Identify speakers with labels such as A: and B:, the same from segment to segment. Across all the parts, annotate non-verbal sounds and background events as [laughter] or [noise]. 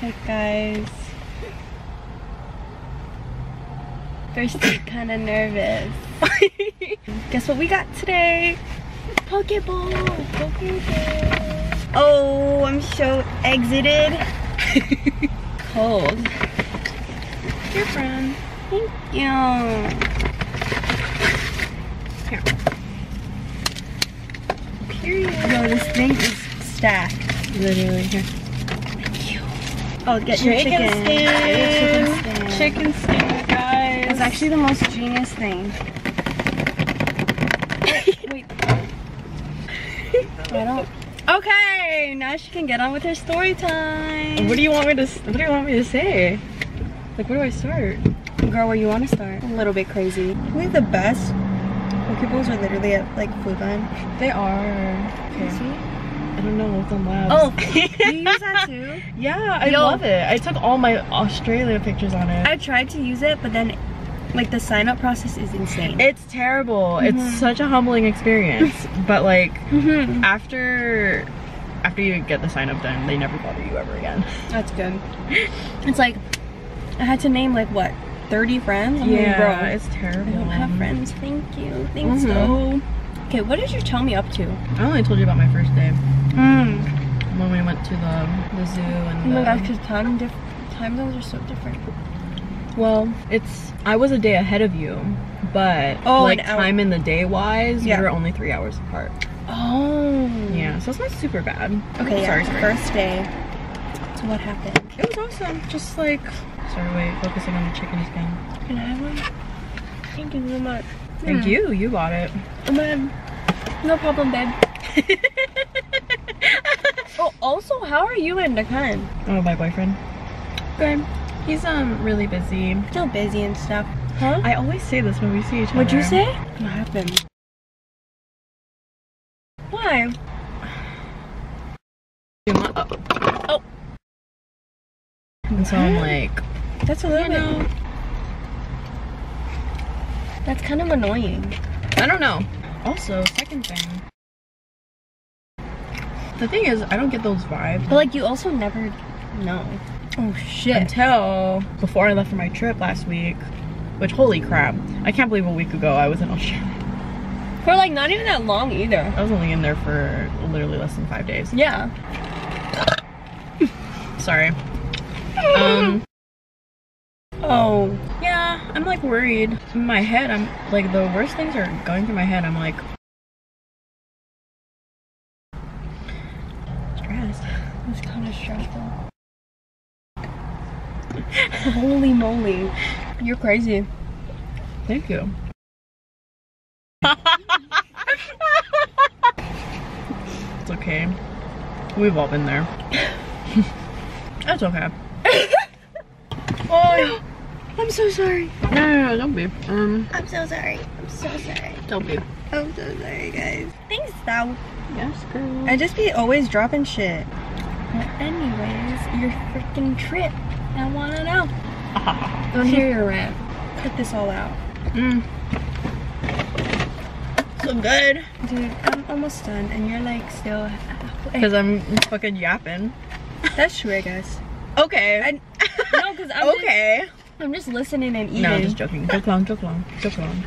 A: Hey guys. First kind of nervous. [laughs] Guess what we got today? Pokeball. Pokeball. Oh, I'm so exited. [laughs] Cold.
B: Your friend.
A: Thank you.
B: Here.
A: Period. Yo, this thing is stacked.
B: Literally here.
A: Oh, get your
B: Chicken
A: chicken. Get your
B: skin.
A: chicken skin.
B: Chicken skin, guys.
A: It's actually the most genius thing. Wait. [laughs] I don't. Okay, now she can get on with her story time.
B: What do you want me to? What do you want me to say? Like, where do I start?
A: Girl, where you want to start? A little bit crazy. Think the best Pokeballs are literally at like Foodland.
B: They are. Okay. I don't know. It's on labs.
A: Oh, [laughs] you use that [laughs] too?
B: yeah, I
A: Yo.
B: love it. I took all my Australia pictures on it.
A: I tried to use it, but then like the sign up process is insane.
B: it's terrible.
A: Mhm.
B: It's such a humbling experience. [laughs] but like
A: Mhm.
B: after after you get the sign up done, they never bother you ever again.
A: That's good. It's like I had to name like what 30 friends. I'm like, bro,
B: it's terrible.
A: I don't have friends. Thank you. Thanks,
B: Mhm.
A: though. Okay, what did you tell me up to?
B: I only told you about my first day
A: Mm.
B: When we went to the the zoo and
A: Oh my gosh, because time diff- time zones are so different.
B: Well, it's I was a day ahead of you, but
A: Oh,
B: like time in the day wise,
A: Yeah.
B: we were only three hours apart.
A: Oh.
B: Yeah, so it's not super bad.
A: Okay, yeah.
B: sorry, sorry.
A: First day. So what happened?
B: It was awesome. Just like sorry, wait, focusing on the chicken skin.
A: Can I have one? Thank you so much.
B: Thank
A: Hmm.
B: you, you bought it.
A: Oh, man. No problem, babe. [laughs] Oh, also, how are you and Nakan?
B: oh, my boyfriend.
A: Good.
B: He's um really busy.
A: Still busy and stuff. Huh?
B: I always say this when we see each other.
A: What'd you say? What happened? Why?
B: Oh.
A: Oh.
B: And so I'm like,
A: That's a little
B: you
A: bit. That's kind of annoying.
B: I don't know. Also, second thing. The thing is, I don't get those vibes.
A: But like, you also never know. Oh shit.
B: until before I left for my trip last week. Which holy crap! I can't believe a week ago I was in Australia. [laughs]
A: For like not even that long either.
B: I was only in there for literally less than five days.
A: Yeah. [laughs]
B: Sorry. Um. [laughs]
A: Oh.
B: Yeah, I'm like worried. In my head, I'm like the worst things are going through my head. I'm like
A: Of [laughs] stressful. Holy moly. You're crazy.
B: Thank you. [laughs] it's okay. We've all been there. [laughs] That's okay.
A: Oh, I'm so sorry.
B: No, no, no, don't be. Um,
A: I'm so sorry. I'm so sorry.
B: don't be.
A: I'm so sorry, guys. Thanks, though.
B: Yes, girl.
A: I just be always dropping shit. Well, anyways, your freaking trip. I wanna know. [laughs] Don't hear your rant. Cut this all out.
B: mm. So good.
A: Dude, I'm almost done, and you're like still halfway.
B: Because I'm fucking yapping.
A: That's true, I guess.
B: Okay.
A: I, [laughs] no, because I'm, just,
B: okay.
A: I'm just listening and eating.
B: No, I'm just joking. Joke long, joke long, joke long.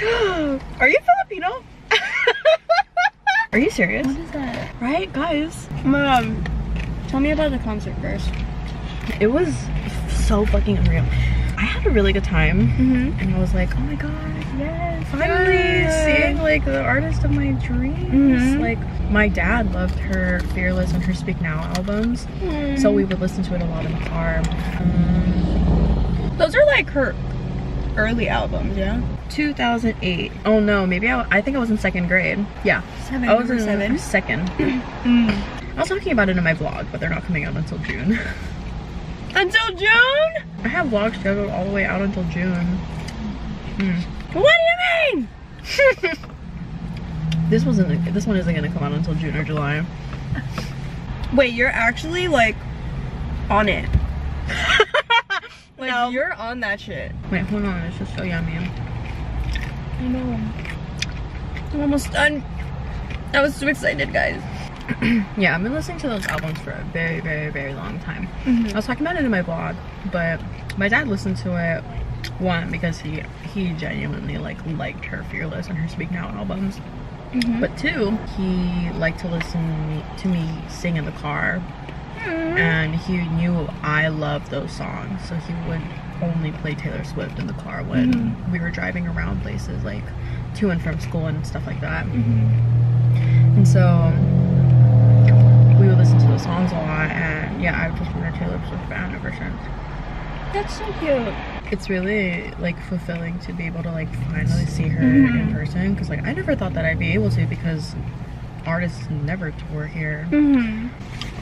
B: [gasps] Are you Filipino? [laughs] Are you serious?
A: What is that?
B: Right, guys.
A: Mom, tell me about the concert first.
B: It was so fucking unreal. I had a really good time.
A: Mm-hmm.
B: And I was like, oh my god, yes, finally seeing like the artist of my dreams.
A: Mhm.
B: Like my dad loved her Fearless and her Speak Now albums. So we would listen to it a lot in the car. Um,
A: Those are like her early albums, yeah?
B: 2008. Oh no, maybe I, I think I was in second grade. Yeah,
A: Seven.
B: I was in
A: seven.
B: second. [clears throat]
A: Mm.
B: I was talking about it in my vlog, but they're not coming out until June. [laughs]
A: Until June?
B: I have vlogs scheduled all the way out until June. Hmm.
A: What do you mean? [laughs]
B: This wasn't. This one isn't gonna come out until June or July.
A: Wait, you're actually like on it. [laughs] Like
B: No.
A: you're on that shit.
B: Wait, hold on. It's just so yummy.
A: I know. I'm almost done. I was so excited, guys. [clears throat]
B: yeah, I've been listening to those albums for a very, very, very long time.
A: Mhm.
B: I was talking about it in my blog, but my dad listened to it one because he he genuinely like liked her Fearless and her Speak Now albums.
A: Mhm.
B: But two, he liked to listen to me sing in the car
A: Mm.
B: and he knew I loved those songs, so he would only play Taylor Swift in the car when
A: Mhm.
B: we were driving around places like to and from school and stuff like that.
A: Mhm.
B: And so listen to the songs a lot, and yeah, I've just been a Taylor Swift fan ever since.
A: That's so cute.
B: It's really like fulfilling to be able to like finally see her
A: Mhm.
B: in person because like I never thought that I'd be able to because artists never tour here.
A: Mm-hmm.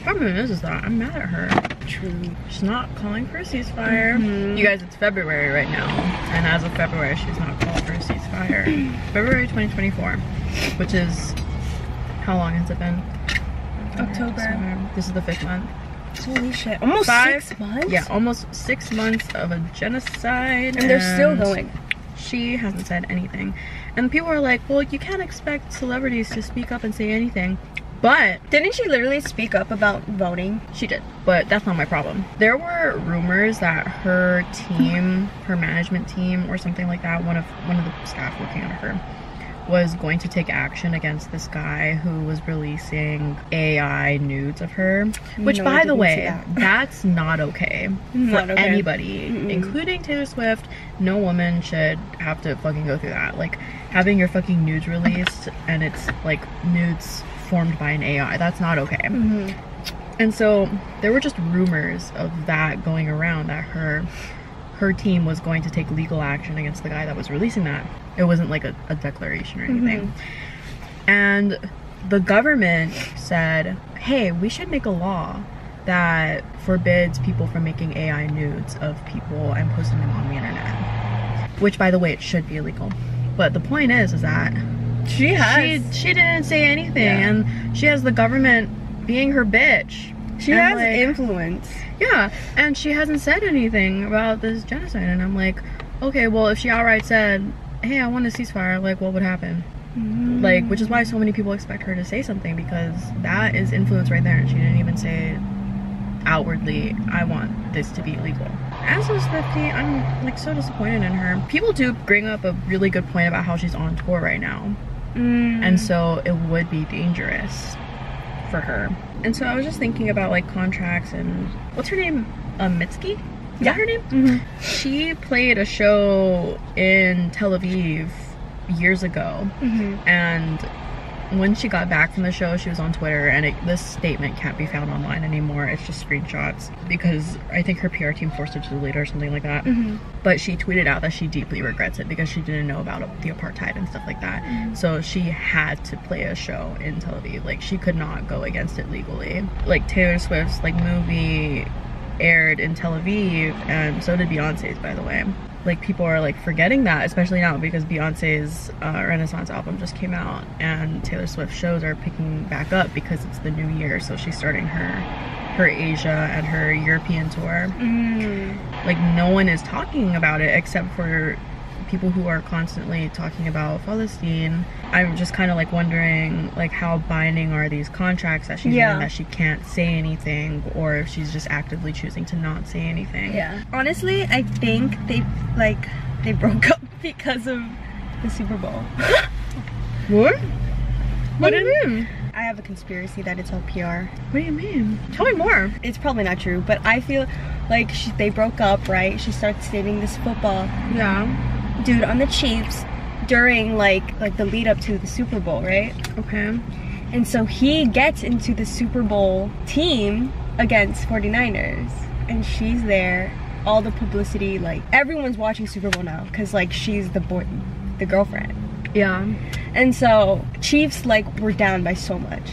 B: Problem is, is that I'm mad at her.
A: True.
B: She's not calling for a ceasefire.
A: Mhm.
B: You guys, it's February right now, and as of February, she's not called for a ceasefire. [clears throat] February 2024, which is how long has it been?
A: October.
B: This is the fifth month.
A: Holy shit. Almost
B: Five-
A: six months?
B: Yeah, almost six months of a genocide,
A: And they're still going.
B: She hasn't said anything, and people are like, "Well, you can't expect celebrities to speak up and say anything." But
A: Didn't she literally speak up about voting?
B: She did, but that's not my problem. There were rumors that her team, her management team, or something like that, one of one of the staff working under her, was going to take action against this guy who was releasing AI nudes of her. Which,
A: No,
B: by the way,
A: that. [laughs]
B: that's not okay
A: Not
B: for
A: okay.
B: anybody,
A: Mm-mm.
B: including Taylor Swift. No woman should have to fucking go through that. Like having your fucking nudes released and it's like nudes formed by an AI. That's not okay.
A: Mm-hmm.
B: And so there were just rumors of that going around that her her team was going to take legal action against the guy that was releasing that. It wasn't like a, a declaration or anything. Mm-hmm. And the government said, hey, we should make a law that forbids people from making AI nudes of people and posting them on the internet. Which by the way, it should be illegal. But the point is is that
A: She has.
B: she she didn't say anything
A: Yeah.
B: and she has the government being her bitch.
A: She
B: And,
A: has
B: like,
A: influence.
B: Yeah, and she hasn't said anything about this genocide and I'm like, okay, well if she outright said, "Hey, I want a ceasefire," like what would happen? Like which is why so many people expect her to say something because that is influence right there and she didn't even say outwardly, I want this to be legal. As a Swiftie, I'm like so disappointed in her. People do bring up a really good point about how she's on tour right now.
A: Mm.
B: and so it would be dangerous for her. And so I was just thinking about like contracts and what's her name? Uh, Mitski? Is
A: Yeah.
B: that her name?
A: Mhm.
B: She played a show in Tel Aviv years ago,
A: Mhm.
B: and when she got back from the show, she was on Twitter, and it, this statement can't be found online anymore. It's just screenshots because I think her PR team forced her to delete it or something like that
A: Mhm.
B: but she tweeted out that she deeply regrets it because she didn't know about the apartheid and stuff like that. So she had to play a show in Tel Aviv. Like she could not go against it legally. Like Taylor Swift's like movie aired in Tel Aviv and so did Beyonce's by the way. Like people are like forgetting that, especially now because Beyonce's uh, Renaissance album just came out and Taylor Swift shows are picking back up because it's the new year. So she's starting her her Asia and her European tour
A: Mm.
B: like no one is talking about it except for people who are constantly talking about Palestine. I'm just kind of like wondering like how binding are these contracts that she's
A: Yeah.
B: in that she can't say anything or if she's just actively choosing to not say anything.
A: Yeah. Honestly, I think they like they broke [laughs] up because of the Super Bowl. [laughs]
B: What? What do you mean?
A: I have a conspiracy that it's all PR.
B: What do you mean? Tell me more.
A: It's probably not true, but I feel like she, they broke up, right? She starts dating this football
B: Yeah.
A: Dude on the Chiefs during like like the lead up to the Super Bowl, right?
B: Okay.
A: And so he gets into the Super Bowl team against 49ers and she's there. All the publicity like everyone's watching Super Bowl now cuz like she's the boy the girlfriend.
B: Yeah.
A: And so Chiefs like were down by so much.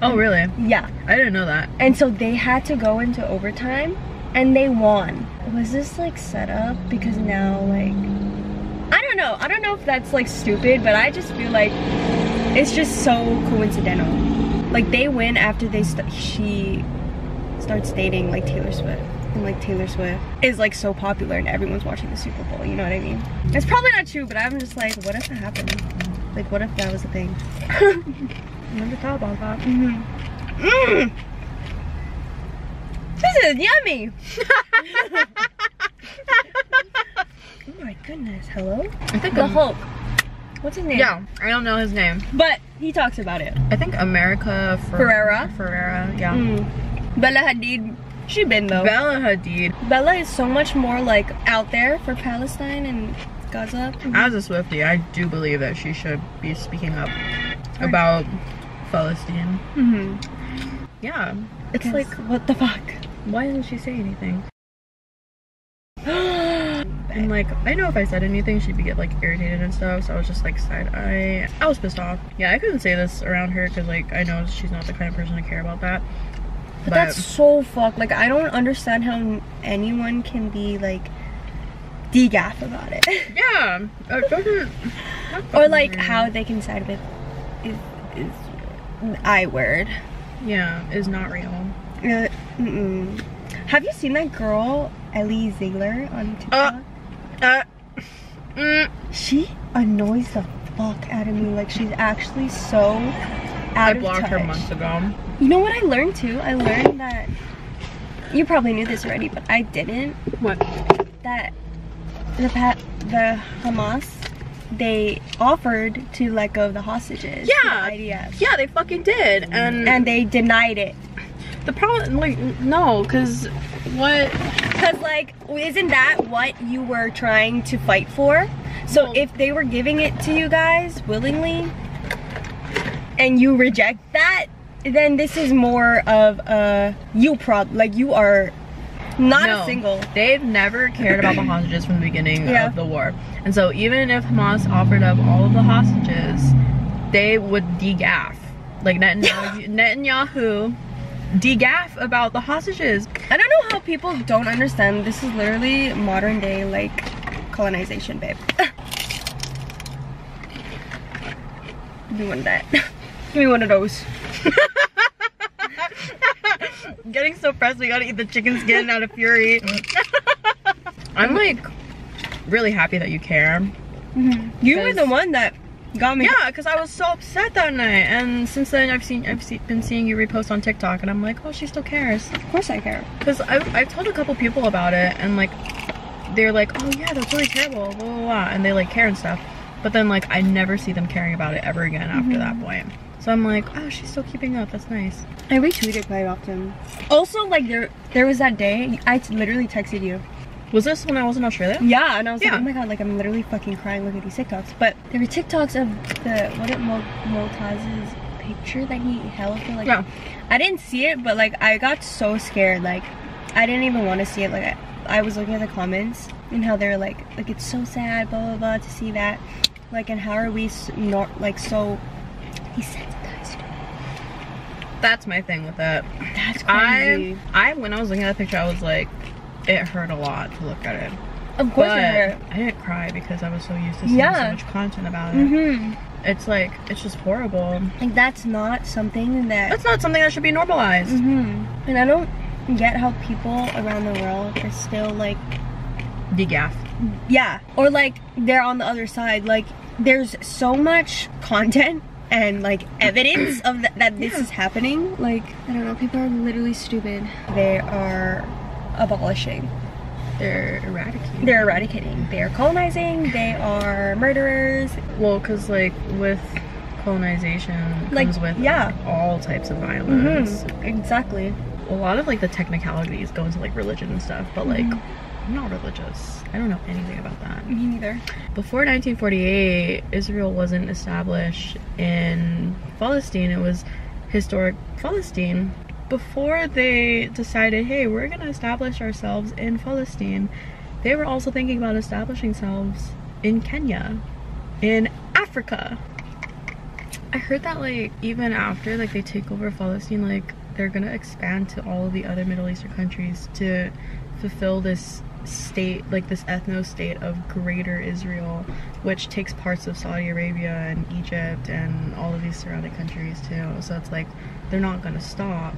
B: Oh really?
A: Yeah.
B: I didn't know that.
A: And so they had to go into overtime and they won. Was this like set up because now like don't know. I don't know if that's like stupid, but I just feel like it's just so coincidental. Like they win after they st- she starts dating like Taylor Swift. And like Taylor Swift is like so popular and everyone's watching the Super Bowl, you know what I mean? It's probably not true, but I'm just like, what if that happened? Like what if that was a thing?
B: thought about that.
A: Mm. Mm. This is yummy. [laughs] oh my goodness. Hello?
B: I think
A: The Hulk. What's his name?
B: Yeah, I don't know his name.
A: But he talks about it.
B: I think America Fer-
A: Ferrera?
B: Ferrera, yeah.
A: Mm. Bella Hadid. She been though.
B: Bella Hadid.
A: Bella is so much more like out there for Palestine and Gaza.
B: As a Swifty, I do believe that she should be speaking up about Palestine.
A: hmm
B: Yeah, it's like,
A: like, what the fuck?
B: why doesn't she say anything? [gasps] [gasps] [gasps] And like, I know if I said anything, she'd be get like irritated and stuff. So I was just like side eye. I was pissed off. Yeah, I couldn't say this around her because like I know she's not the kind of person to care about that.
A: But that's so fucked. Like, I don't understand how anyone can be like degaff about it. [laughs]
B: yeah, it doesn't.
A: or like how they can side with is is I word.
B: yeah is not real.
A: Uh, mm-mm. Have you seen that girl Ellie Zeiler on TikTok?
B: Uh, mm,
A: she annoys the fuck out of me. Like she's actually so out
B: I blocked her months ago.
A: You know what I learned too? I learned that you probably knew this already, but I didn't.
B: What?
A: That the pa- the Hamas they offered to let go of the hostages.
B: Yeah.
A: the IDF.
B: Yeah, they fucking did, and
A: And they denied it.
B: the problem, like, no, because what?
A: Cause like, isn't that what you were trying to fight for? So
B: Well-
A: if they were giving it to you guys willingly, and you reject that, then this is more of a you prob like you are not
B: no,
A: a single.
B: They've never cared about the [clears throat] hostages from the beginning
A: Yeah.
B: of the war, and so even if Hamas offered up all of the hostages, they would degaff. Like Netanyahu, [laughs] Netanyahu degaff about the hostages.
A: I don't know how people don't understand. This is literally modern day like colonization, babe. [laughs] Give me one of that. [laughs] Give me one of those. [laughs]
B: Getting so pressed, we gotta eat the chicken skin out of fury. I'm like really happy that you care. Mm-hmm.
A: You were the one that got me.
B: Yeah, because I was so upset that night, and since then I've seen I've see, been seeing you repost on TikTok, and I'm like, oh, she still cares.
A: Of course I care.
B: Because I've, I've told a couple people about it, and like they're like, oh yeah, that's really terrible, blah blah blah, and they like care and stuff. But then like I never see them caring about it ever again after mm-hmm. that point. So I'm like, oh, she's still keeping up. That's nice.
A: I retweet it quite often. Also, like there, there was that day I literally texted you.
B: Was this when I was in Australia?
A: Yeah, and I was
B: Yeah.
A: like, oh my god, like I'm literally fucking crying looking at these TikToks. But there were TikToks of the what it Mo- Motaz's picture that he held for like.
B: Yeah.
A: I didn't see it, but like I got so scared. Like I didn't even want to see it. Like I, I was looking at the comments and how they're like, like it's so sad, blah blah blah, to see that. Like, and how are we not like so? Desensitized.
B: That's my thing with that.
A: That's
B: I
A: crazy.
B: I when I was looking at the picture, I was like, it hurt a lot to look at it.
A: of course,
B: but
A: it hurt.
B: I didn't cry because I was so used to seeing
A: Yeah.
B: so much content about it.
A: Mhm.
B: It's like it's just horrible.
A: Like that's not something that.
B: That's not something that should be normalized.
A: hmm And I don't get how people around the world are still like,
B: Degaff.
A: yeah, or like they're on the other side. Like there's so much content and like evidence of th- that this
B: Yeah.
A: is happening. Like I don't know, people are literally stupid. They are abolishing.
B: They're eradicating.
A: They're eradicating. They are colonizing. They are murderers.
B: well, cause like with colonization
A: Like,
B: comes with
A: yeah.
B: all types of violence.
A: hmm Exactly.
B: A lot of like the technicalities go into like religion and stuff, but like
A: Mhm.
B: I'm not religious. I don't know anything about that.
A: Me neither.
B: Before 1948, Israel wasn't established in Palestine. It was historic Palestine. Before they decided, hey, we're gonna establish ourselves in Palestine, they were also thinking about establishing themselves in Kenya, in Africa. I heard that like even after like they take over Palestine, like they're gonna expand to all of the other Middle Eastern countries to fulfill this state, like this ethno state of Greater Israel, which takes parts of Saudi Arabia and Egypt and all of these surrounding countries too. So it's like they're not gonna stop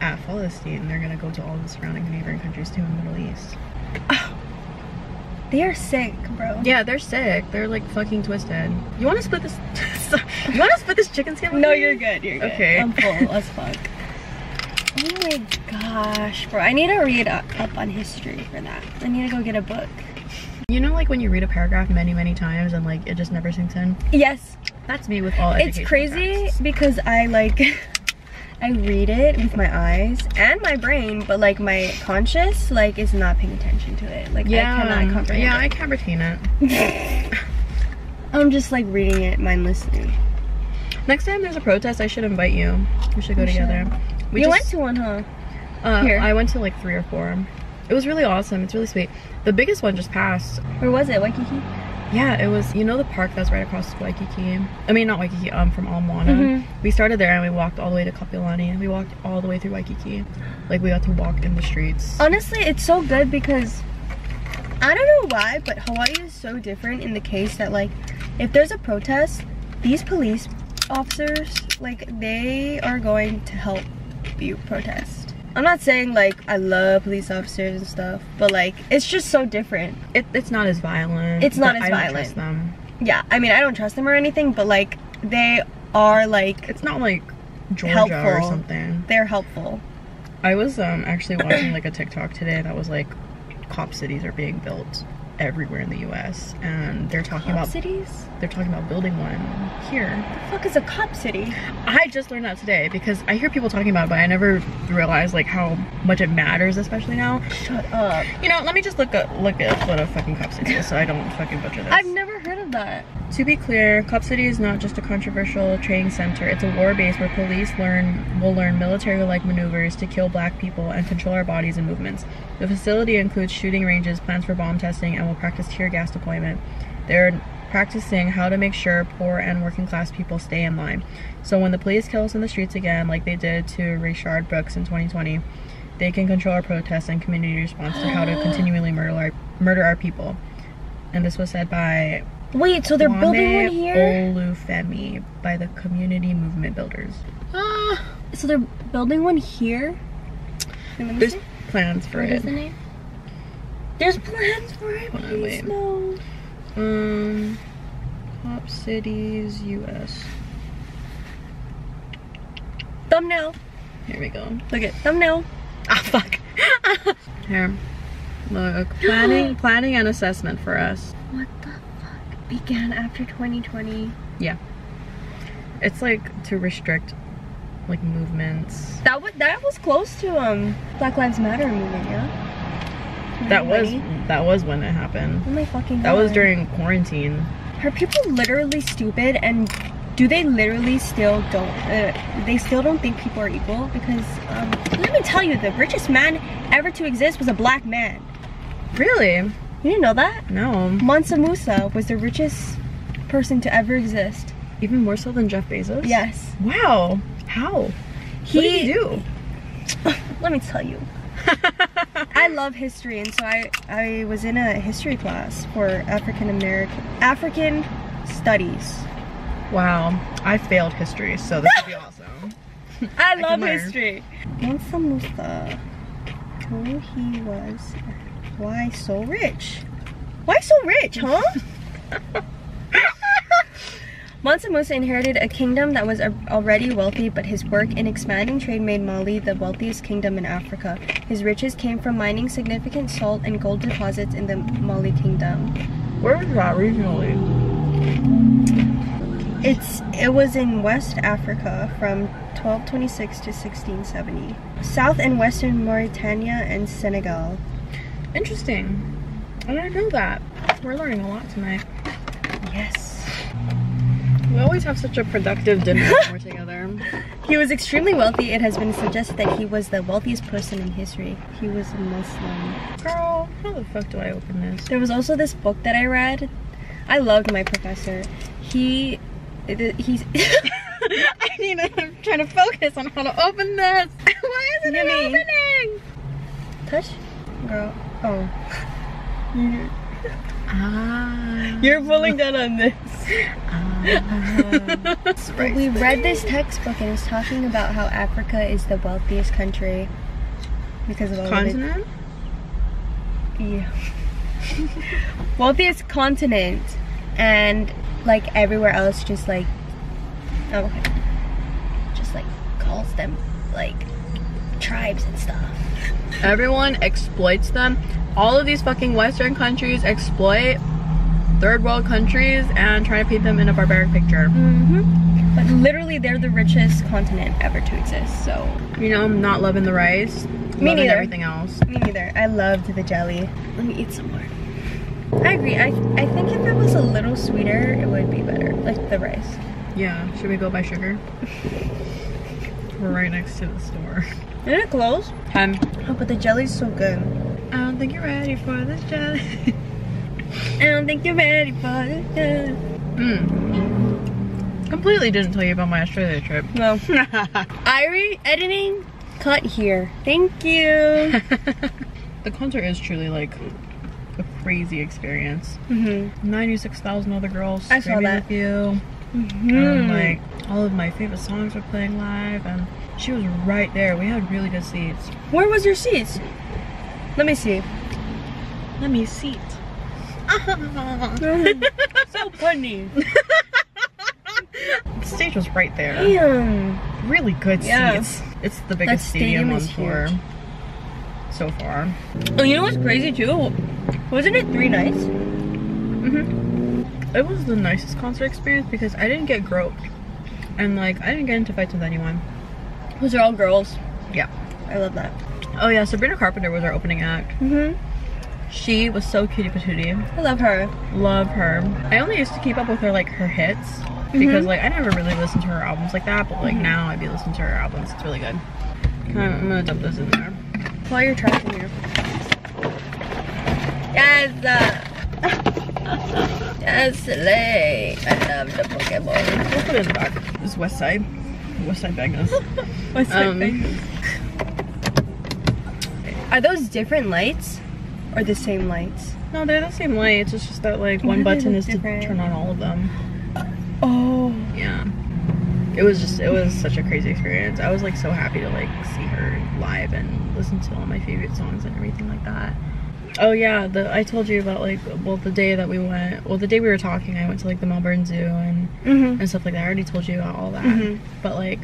B: at Palestine. And they're gonna go to all the surrounding neighboring countries too in the Middle East.
A: Oh, [sighs] They are sick, bro.
B: Yeah, they're sick. They're like fucking twisted. You want to split this? [laughs] you want to split this chicken skin?
A: No,
B: me?
A: you're good. You're good.
B: Okay.
A: I'm full [laughs] as fuck. Oh my gosh, bro. I need to read up, up on history for that. I need to go get a book.
B: You know, like when you read a paragraph many, many times and like it just never sinks in.
A: Yes,
B: That's me with all.
A: it's crazy because I like [laughs] I read it with my eyes and my brain, but like my conscious like is not paying attention to it. Like
B: Yeah,
A: I cannot comprehend.
B: yeah, I can't retain it. [laughs]
A: I'm just like reading it mindlessly.
B: Next time there's a protest, I should invite you. We should go
A: We should.
B: together. We
A: you
B: just-
A: went to one, huh?
B: Uh,
A: Here.
B: I went to like three or four. It was really awesome. It's really sweet. The biggest one just passed.
A: Where was it? Waikiki?
B: Yeah, it was. You know the park that's right across Waikiki. I mean, not Waikiki. Um, from Ala Moana.
A: Mhm.
B: We started there and we walked all the way to Kapiolani. And we walked all the way through Waikiki. Like we got to walk in the streets.
A: Honestly, it's so good because I don't know why, but Hawaii is so different in the case that like if there's a protest, these police officers like they are going to help you protest. I'm not saying like I love police officers and stuff, but like it's just so different.
B: It, it's not as violent.
A: It's not as
B: I don't
A: violent.
B: trust them.
A: Yeah, I mean I don't trust them or anything, but like they are like
B: It's not like Georgia or
A: Helpful.
B: something.
A: they're helpful.
B: I was um actually watching like a TikTok today that was like cop cities are being built everywhere in the U.S. and they're talking
A: Cop
B: about
A: cities?
B: they're talking about building one here.
A: The fuck is a cop city?
B: I just learned that today because I hear people talking about it, but I never realized like how much it matters, especially now.
A: Shut up.
B: You know, let me just look at look at what a fucking cop city is, so I don't fucking butcher this.
A: I've never that.
B: To be clear, Cop City is not just a controversial training center. It's a war base where police learn will learn military-like maneuvers to kill black people and control our bodies and movements. The facility includes shooting ranges, plans for bomb testing, and will practice tear gas deployment. They're practicing how to make sure poor and working class people stay in line. So when the police kill us in the streets again, like they did to Rayshard Brooks in 2020, they can control our protests and community response to how to continually murder our murder our people. And this was said by
A: Wait, so they're building one here?
B: Olufemi by the Community Movement Builders.
A: Ah, so they're building one here? Wait, let me
B: There's
A: see.
B: plans for
A: What
B: it.
A: the name? There's plans for it.
B: Hold on,
A: Please
B: wait.
A: no.
B: Um, top cities, U.S.
A: Thumbnail.
B: Here we go.
A: Look at thumbnail.
B: Ah, fuck. [laughs] Here, look. Planning, [gasps] planning and assessment for us.
A: What? Began after 2020. Yeah.
B: It's like to restrict, like movements.
A: That was that was close to um Black Lives Matter movement, yeah.
B: That was that was when it happened.
A: Oh my fucking god.
B: That was during quarantine.
A: Are people literally stupid and do they literally still don't uh, they still don't think people are equal because um, let me tell you the richest man ever to exist was a black man
B: Really?
A: You didn't know that
B: No.
A: mansa musa was the richest person to ever exist
B: Even more so than Jeff Bezos.
A: yes
B: Wow. How? what did he do? [laughs]
A: let me tell you [laughs] i love history and so i i was in a history class for african american african studies
B: Wow. I failed history, so this would be [laughs] awesome.
A: I
B: can
A: love history. Mansa Musa, who he was, why so rich? Why so rich, huh? [laughs] Mansa Musa inherited a kingdom that was already wealthy, but his work in expanding trade made Mali the wealthiest kingdom in Africa. His riches came from mining significant salt and gold deposits in the Mali kingdom.
B: Where was that regionally?
A: It's it was in West Africa from 1226 to 1670. South and western Mauritania and Senegal.
B: Interesting. I didn't know that. We're learning a lot tonight.
A: Yes.
B: We always have such a productive dinner when we're together. [laughs]
A: He was extremely wealthy. It has been suggested that he was the wealthiest person in history. He was a Muslim.
B: Girl, how the fuck do I open this?
A: There was also this book that I read. I loved my professor. He he's [laughs]
B: I mean, I'm trying to focus on how to open this. [laughs] Why isn't it opening?
A: touch girl. Oh. You-
B: Ah.
A: You're pulling down on this.
B: ah.
A: But [laughs] we read this textbook and it's talking about how Africa is the wealthiest country because of all of it.
B: Continent?
A: Yeah. [laughs] wealthiest continent, and like everywhere else, just like oh, okay, just like calls them like tribes and stuff.
B: Everyone exploits them. All of these fucking Western countries exploit third world countries and try to paint them in a barbaric picture.
A: Mm-hmm. But literally, they're the richest continent ever to exist. So
B: You know, I'm not loving the rice.
A: Me neither.
B: everything else.
A: me neither. I loved the jelly. Let me eat some more. I agree. I I think if it was a little sweeter, it would be better. Like the rice.
B: Yeah, should we go buy sugar? [laughs] We're right next to the store.
A: Did it close?
B: Um,
A: Oh, but the jelly's so good.
B: I don't think you're ready for this jelly. [laughs]
A: I don't think you're ready for this jelly.
B: Hmm. Completely didn't tell you about my Australia trip.
A: No. [laughs] Eirae editing, cut here. Thank you. [laughs]
B: the concert is truly like a crazy experience.
A: mm-hmm.
B: 96,000 other girls
A: I saw that.
B: with you.
A: Mm-hmm.
B: And like all of my favorite songs were playing live and she was right there. We had really good seats.
A: Where was your seats? Let me see.
B: Let me seat. [laughs]
A: so funny.
B: the [laughs] stage was right there.
A: Damn.
B: Really good
A: Yeah.
B: seats. It's the biggest stadium,
A: stadium
B: on tour so far.
A: Oh, you know what's crazy too? Wasn't it three nights?
B: Mm-hmm. It was the nicest concert experience because I didn't get groped. And like I didn't get into fights with anyone.
A: Those are all girls.
B: Yeah.
A: I love that.
B: Oh yeah, Sabrina Carpenter was our opening act.
A: Mm-hmm.
B: She was so cutie patootie.
A: I love her.
B: Love her. I only used to keep up with her like her hits because
A: Mhm.
B: like I never really listened to her albums like that, but like
A: Mhm.
B: now I'd be listening to her albums. It's really good. I'm, I'm gonna dump this in there.
A: While you're tracking here. Yes. Uh, [laughs] Slay. I love the Pokemon.
B: We'll put it in the back. This West Side. West Side Magnus. [laughs]
A: What's
B: Um,
A: Are those different lights or the same lights?
B: No, they're the same lights. It's just that like one button is
A: different?
B: to turn on all of them.
A: Oh.
B: Yeah. It was just it was such a crazy experience. I was like so happy to like see her live and listen to all my favorite songs and everything like that. Oh yeah, the I told you about like well the day that we went well the day we were talking I went to like the Melbourne Zoo and
A: Mm-hmm.
B: and stuff like that. I already told you about all that.
A: Mhm.
B: But like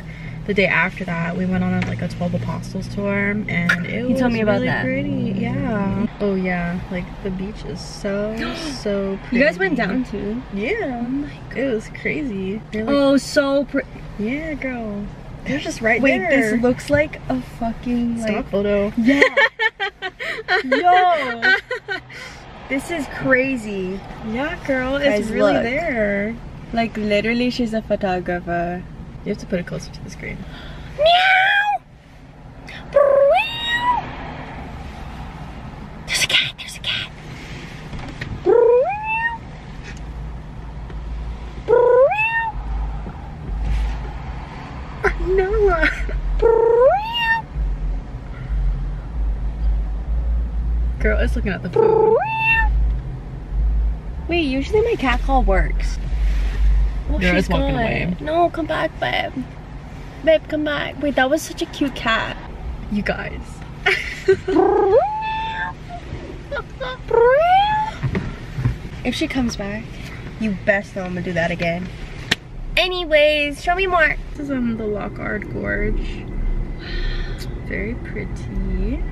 B: the day after that, we went on a, like a 12 Apostles tour, and it
A: You
B: was
A: told me about
B: really
A: that.
B: pretty. Yeah. Oh yeah, like the beach is so so pretty.
A: You guys went down too?
B: Yeah.
A: Oh my
B: It was crazy. Like,
A: Oh, so pretty.
B: yeah, girl. They're just right
A: Wait,
B: there.
A: this looks like a fucking
B: stock photo.
A: Yeah. [laughs] Yo. [laughs] This is crazy.
B: Yeah, girl, it's
A: Guys,
B: really
A: look.
B: there.
A: Like literally, she's a photographer.
B: You have to put it closer to the screen.
A: Meow. Meow. There's a cat. There's a cat. Meow. Meow.
B: Noah.
A: Meow.
B: It's looking at the food.
A: Wait, usually my cat call works. Oh,
B: Yeah,
A: she's
B: walking
A: gone.
B: away.
A: No, come back, babe. Babe, come back. Wait, that was such a cute cat.
B: You guys. [laughs]
A: if she comes back, you best know I'm gonna do that again. Anyways, show me more.
B: This is um the Loch Ard Gorge. It's very pretty.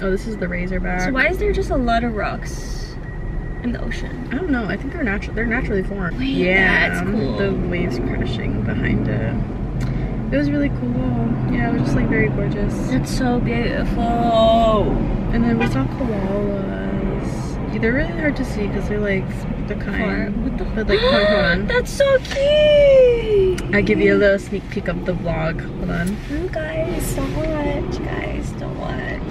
B: Oh, this is the Razorback.
A: So why is there just a lot of rocks in the ocean?
B: I don't know. I think they're natural. They're naturally formed.
A: Wait,
B: yeah,
A: that's um, cool.
B: the waves crashing behind it. It was really cool. Yeah, it was just like very gorgeous.
A: It's so beautiful.
B: And then we saw koalas. Yeah, they're really hard to see because they're like the kind.
A: What the
B: But like, [gasps] hold on.
A: That's so cute.
B: I give you a little sneak peek of the vlog. Hold on.
A: Oh, guys, don't watch. Guys, don't watch.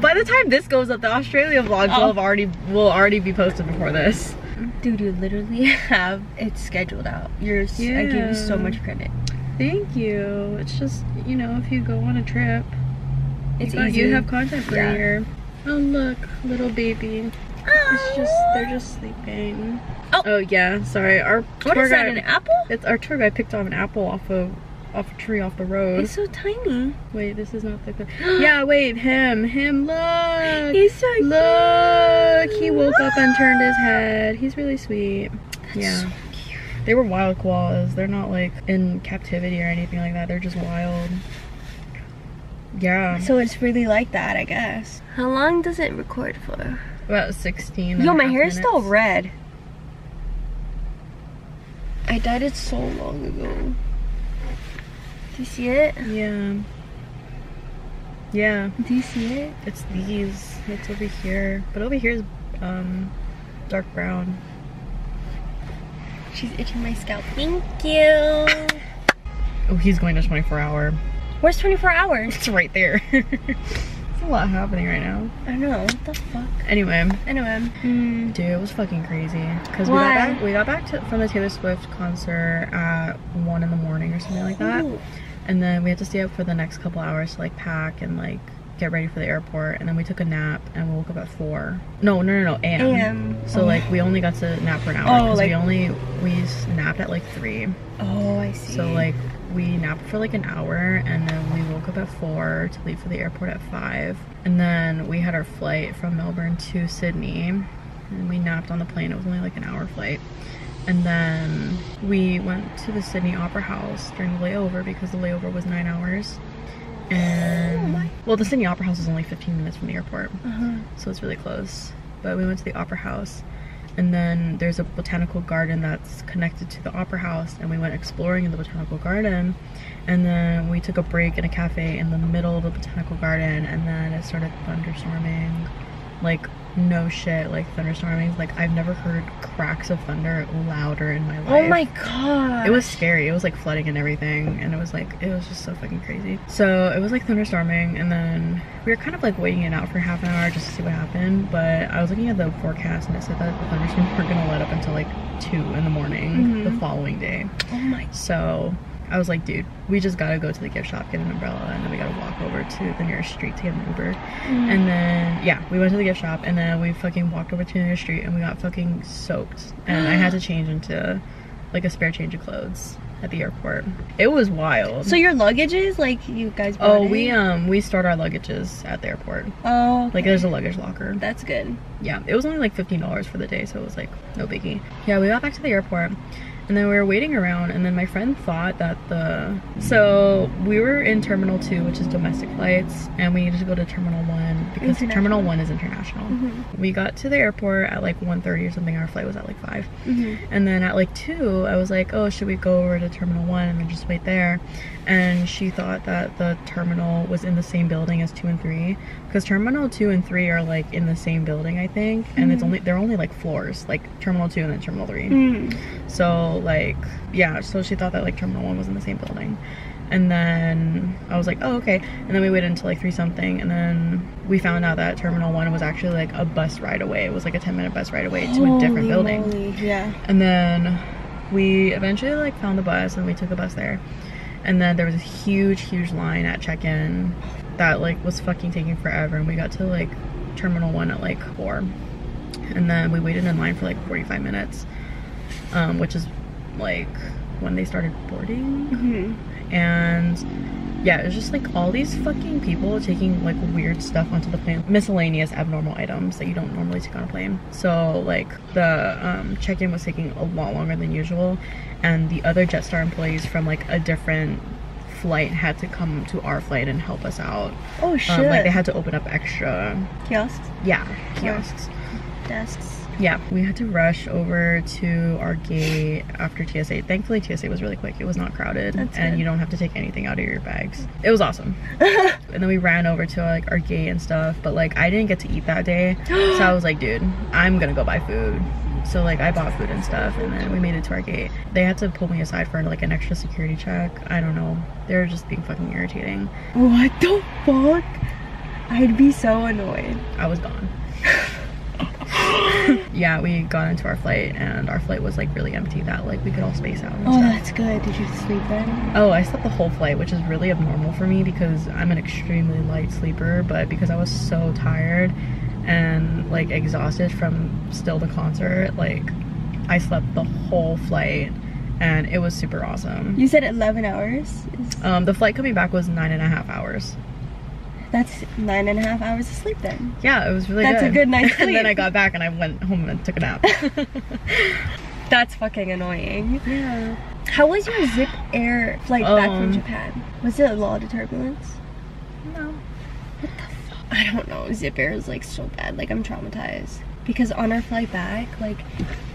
B: By the time this goes up, the Australia vlogs
A: Oh.
B: will have already will already be posted before this.
A: Dude, you literally have it scheduled out. You're, s- I give you so much credit.
B: Thank you. It's just you know if you go on a trip,
A: It's
B: you,
A: easy.
B: you have content for
A: Yeah.
B: a year. Oh look, little baby. It's just they're just sleeping.
A: Oh.
B: Oh yeah, sorry. Our
A: What
B: tour
A: is that?
B: guide.
A: An apple?
B: It's our tour guide picked off an apple off of off a tree off the road.
A: He's so tiny.
B: Wait, this is not the [gasps] yeah, wait, him, him. Look,
A: He's so
B: look. He woke up and turned his head. He's really sweet. yeah.
A: so.
B: They were wild koalas. They're not like in captivity or anything like that. They're just wild. Yeah.
A: So it's really like that, I guess. How long does it record for?
B: About 16.
A: Yo, my hair is still red. I dyed it so long ago. Do you see it?
B: Yeah. Yeah.
A: Do you see it?
B: It's these. It's over here. But over here is um dark brown.
A: She's itching my scalp. Thank you.
B: Oh, he's going to 24 hour.
A: Where's 24 hours?
B: It's right there. [laughs] There's a lot happening right now.
A: I know. What the fuck?
B: Anyway,
A: Anyway. Mm.
B: dude, it was fucking crazy. Cause we got back, we got back to, from the Taylor Swift concert at one in the morning or something like that,
A: Ooh.
B: And then we had to stay up for the next couple hours to like pack and like get ready for the airport, and then we took a nap and we woke up at four. No, no, no, no, a.m.
A: AM.
B: So
A: Oh.
B: like we only got to nap for an hour
A: Oh,
B: because
A: like-
B: we only we napped at like three.
A: Oh, I see.
B: So like we napped for like an hour and then we woke up at four to leave for the airport at five. And then we had our flight from Melbourne to Sydney and we napped on the plane. It was only like an hour flight. And then we went to the Sydney Opera House during the layover because the layover was nine hours. And
A: Oh
B: well, the Sydney Opera House is only 15 minutes from the airport
A: Uh-huh.
B: so it's really close. But we went to the opera house, and then there's a botanical garden that's connected to the opera house, and we went exploring in the botanical garden. And then we took a break in a cafe in the middle of the botanical garden, and then it started thunderstorming. Like, no shit, like thunderstorming. Like, I've never heard cracks of thunder louder in my life.
A: Oh my god.
B: It was scary. It was like flooding and everything, and it was like it was just so fucking crazy. So it was like thunderstorming, and then we were kind of like waiting it out for half an hour just to see what happened. But I was looking at the forecast, and it said that the thunderstorms were gonna let up until like two in the morning the
A: Mhm.
B: following day.
A: Oh my.
B: So I was like, dude, we just gotta go to the gift shop, get an umbrella, and then we gotta walk over to the nearest street to get an Uber. And then yeah, we went to the gift shop and then we fucking walked over to the nearest street and we got fucking soaked. And I had to [gasps] change into like a spare change of clothes at the airport. It was wild.
A: So your luggage is like you guys. brought
B: oh,
A: it?
B: we um we stored our luggages at the airport.
A: Oh.
B: Like there's a luggage locker.
A: That's good.
B: Yeah, it was only like fifteen dollars for the day, so it was like no biggie. Yeah, we got back to the airport, and then we were waiting around, and then my friend thought that the so we were in Terminal Two, which is domestic flights, and we needed to go to Terminal One because Terminal One is international.
A: Mhm.
B: We got to the airport at like 1.30 or something. Our flight was at like five,
A: Mhm.
B: and then at like two, I was like, oh, should we go over to Terminal One and then just wait there? And she thought that the terminal was in the same building as two and three, because Terminal two and three are like in the same building, I think, and it's
A: Mhm.
B: only they're only like floors, like Terminal two and then Terminal three.
A: Mm.
B: So like yeah, so she thought that like Terminal One was in the same building. And then I was like, oh okay. And then we waited until like three something, and then we found out that Terminal One was actually like a bus ride away. It was like a ten minute bus ride away to a different
A: Holy
B: building.
A: moly, Yeah.
B: And then we eventually like found the bus and we took a bus there. And then there was a huge, huge line at check-in that like was fucking taking forever. And we got to like Terminal One at like four, and then we waited in line for like 45 minutes, um, which is like when they started boarding.
A: Mhm.
B: And yeah, it was just like all these fucking people taking like weird stuff onto the plane, miscellaneous abnormal items that you don't normally take on a plane. So like the um, check-in was taking a lot longer than usual, and the other Jetstar employees from like a different flight had to come to our flight and help us out.
A: Oh shit.
B: Um, like they had to open up extra,
A: kiosks,
B: yeah, kiosks.
A: desks.
B: Yeah, we had to rush over to our gate after TSA. Thankfully, TSA was really quick. It was not crowded,
A: That's
B: and
A: good.
B: you don't have to take anything out of your bags. It was awesome. [laughs] and then we ran over to like our gate and stuff. But like, I didn't get to eat that day, [gasps] so I was like, dude, I'm gonna go buy food. So like, I bought food and stuff, and then we made it to our gate. They had to pull me aside for like an extra security check. I don't know. They were just being fucking irritating.
A: What the fuck? I'd be so annoyed.
B: I was gone. [laughs] [laughs] yeah, we got into our flight, and our flight was like really empty. That like we could all space out.
A: Oh,
B: stuff.
A: that's good. Did you sleep then?
B: Oh, I slept the whole flight, which is really abnormal for me because I'm an extremely light sleeper. But because I was so tired and like exhausted from still the concert, like I slept the whole flight. and it was super awesome.
A: You said 11 hours?
B: Um, the flight coming back was nine and a half hours.
A: That's nine and a half hours of sleep then.
B: Yeah, it was really
A: That's a
B: good.
A: good night's [laughs]
B: and then. I got back and I went home and took a nap. [laughs]
A: That's fucking annoying.
B: yeah.
A: How was your Zip Air flight back from
B: Um,
A: Japan? Was it a lot of turbulence?
B: No. What the fuck?
A: I don't know. Zip Air is like so bad. Like I'm traumatized because on our flight back, like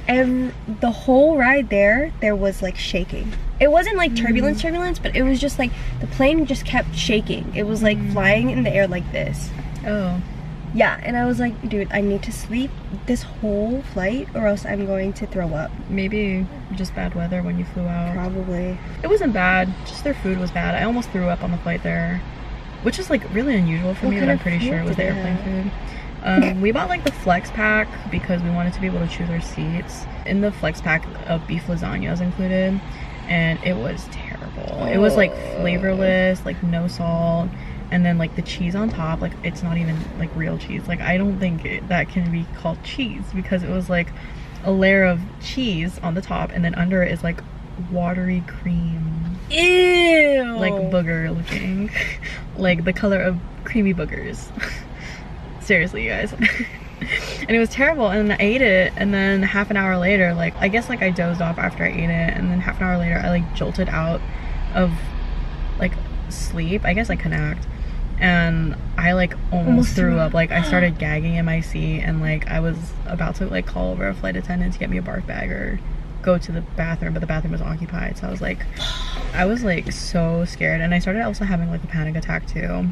A: and the whole ride there, there was like shaking. It wasn't like turbulence, mm. turbulence, but it was just like the plane just kept shaking. It was like mm. flying in the air like this.
B: Oh.
A: Yeah, and I was like, dude, I need to sleep this whole flight or else I'm going to throw up.
B: Maybe just bad weather when you flew out.
A: Probably.
B: It wasn't bad, just their food was bad. I almost threw up on the flight there, which is like really unusual for
A: What
B: me, but I'm pretty sure it was the airplane
A: have?
B: food. Um, we bought like the flex pack because we wanted to be able to choose our seats. In the flex pack, a beef lasagna is included, and it was terrible. It was like flavorless, like no salt, and then like the cheese on top, like it's not even like real cheese. Like I don't think it, that can be called cheese because it was like a layer of cheese on the top, and then under it is like watery cream
A: Ew.
B: like booger looking [laughs] like the color of creamy boogers [laughs] seriously you guys [laughs] and it was terrible and i ate it and then half an hour later like i guess like i dozed off after i ate it and then half an hour later i like jolted out of like sleep i guess i couldn't act and i like almost,
A: Almost
B: threw up
A: up.
B: like i started [gasps] gagging in my seat and like i was about to like call over a flight attendant to get me a barf bag or go to the bathroom but the bathroom was occupied so i was like I was like so scared, and I started also having like a panic attack too.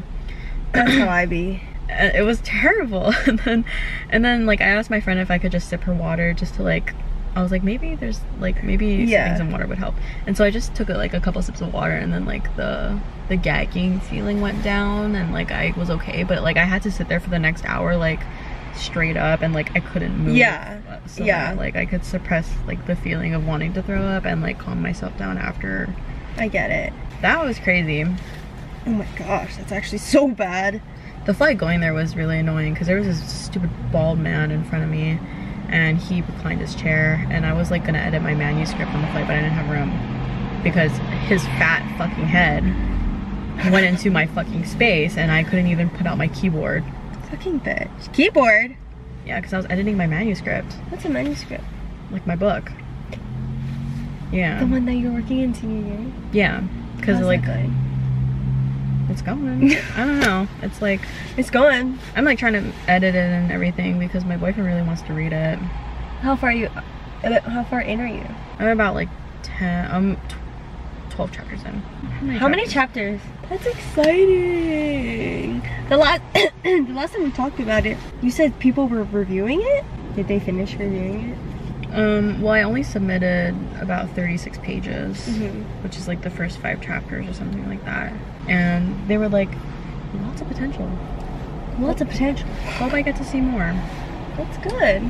A: That's how I be.
B: Uh, it was terrible. [laughs] And then, and then like I asked my friend if I could just sip her water, just to like, I was like maybe there's like maybe
A: Yeah.
B: some water would help. And so I just took like a couple sips of water, and then like the the gagging feeling went down, and like I was okay. But like I had to sit there for the next hour, like straight up, and like I couldn't move.
A: Yeah.
B: So
A: Yeah.
B: that, like I could suppress like the feeling of wanting to throw up and like calm myself down after.
A: I get it.
B: That was crazy.
A: Oh my gosh, that's actually so bad.
B: The flight going there was really annoying because there was this stupid bald man in front of me and he reclined his chair and I was like gonna edit my manuscript on the flight but I didn't have room because his fat fucking head went into my fucking space and I couldn't even put out my keyboard.
A: Fucking bitch. Keyboard.
B: Yeah, because I was editing my manuscript,
A: What's a manuscript?
B: like my book. Yeah.
A: The one that you're working in senior year.
B: Yeah. Because like? It's going. [laughs] I don't know. It's like
A: It's going.
B: I'm like trying to edit it and everything because my boyfriend really wants to read it.
A: How far are you? uh, How far in are you?
B: I'm about like 10, um, tw- 12 chapters in.
A: How many chapters? That's exciting. The last [coughs] the last time we talked about it, you said people were reviewing it. Did they finish reviewing it?
B: Um, well, I only submitted about 36 pages,
A: Mhm.
B: which is like the first five chapters or something like that. And they were like, lots of potential.
A: Lots of potential.
B: Hope I get to see more.
A: That's good.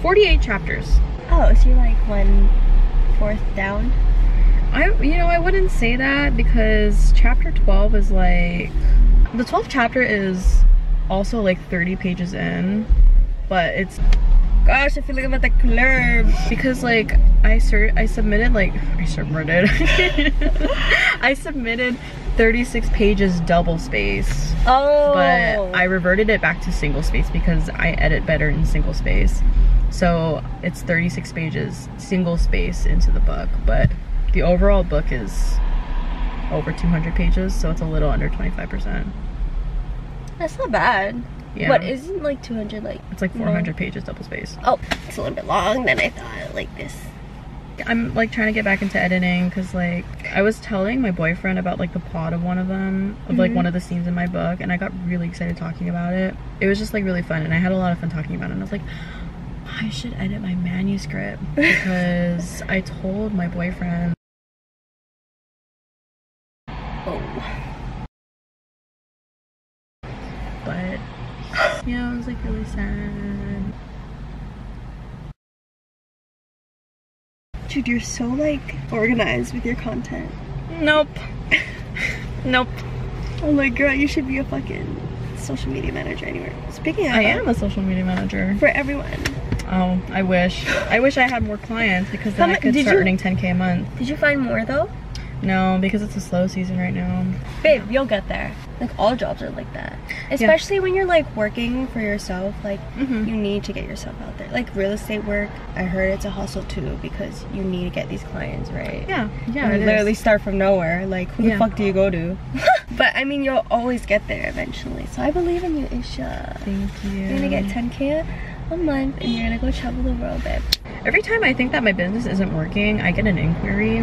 B: 48 chapters.
A: Oh, so you're like one fourth down.
B: I, you know, I wouldn't say that because chapter 12 is like, the 12th chapter is also like 30 pages in, but it's
A: Gosh, I feel like I'm at the club.
B: because like I sur- I submitted like I submitted [laughs] I submitted 36 pages double space
A: Oh.
B: but I reverted it back to single space because I edit better in single space so it's 36 pages single space into the book but the overall book is over 200 pages so it's a little under 25%
A: That's not bad.
B: Yeah
A: What isn't like 200 like?
B: it's like 400 pages double space
A: Oh, it's a little bit long than I thought. Like this.
B: I'm like trying to get back into editing because like I was telling my boyfriend about like the plot of one of them of like
A: Mhm.
B: one of the scenes in my book and I got really excited talking about it. It was just like really fun and I had a lot of fun talking about it and I was like I should edit my manuscript [laughs] because I told my boyfriend
A: Oh.
B: but yeah, it was like really sad.
A: Dude, you're so like organized with your content.
B: Nope. nope.
A: Oh my girl, you should be a fucking social media manager anywhere. Speaking of
B: I am a social media manager.
A: for everyone.
B: Oh, I wish. I wish I had more clients because then
A: How
B: I could start
A: you-
B: earning 10k a month.
A: Did you find more though?
B: No, because it's a slow season right now.
A: Babe, you'll get there. Like all jobs are like that. Especially when you're like working for yourself, like
B: Mhm.
A: you need to get yourself out there. Like real estate work, I heard it's a hustle too because you need to get these clients, right?
B: Yeah, yeah,
A: You
B: it is.
A: literally start from nowhere. Like who
B: Yeah.
A: the fuck do you go to? [laughs] [laughs] but I mean you'll always get there eventually. So I believe in you, Isha.
B: Thank you.
A: You're gonna get 10k a month and you're gonna go travel the world, babe.
B: Every time I think that my business isn't working, I get an inquiry.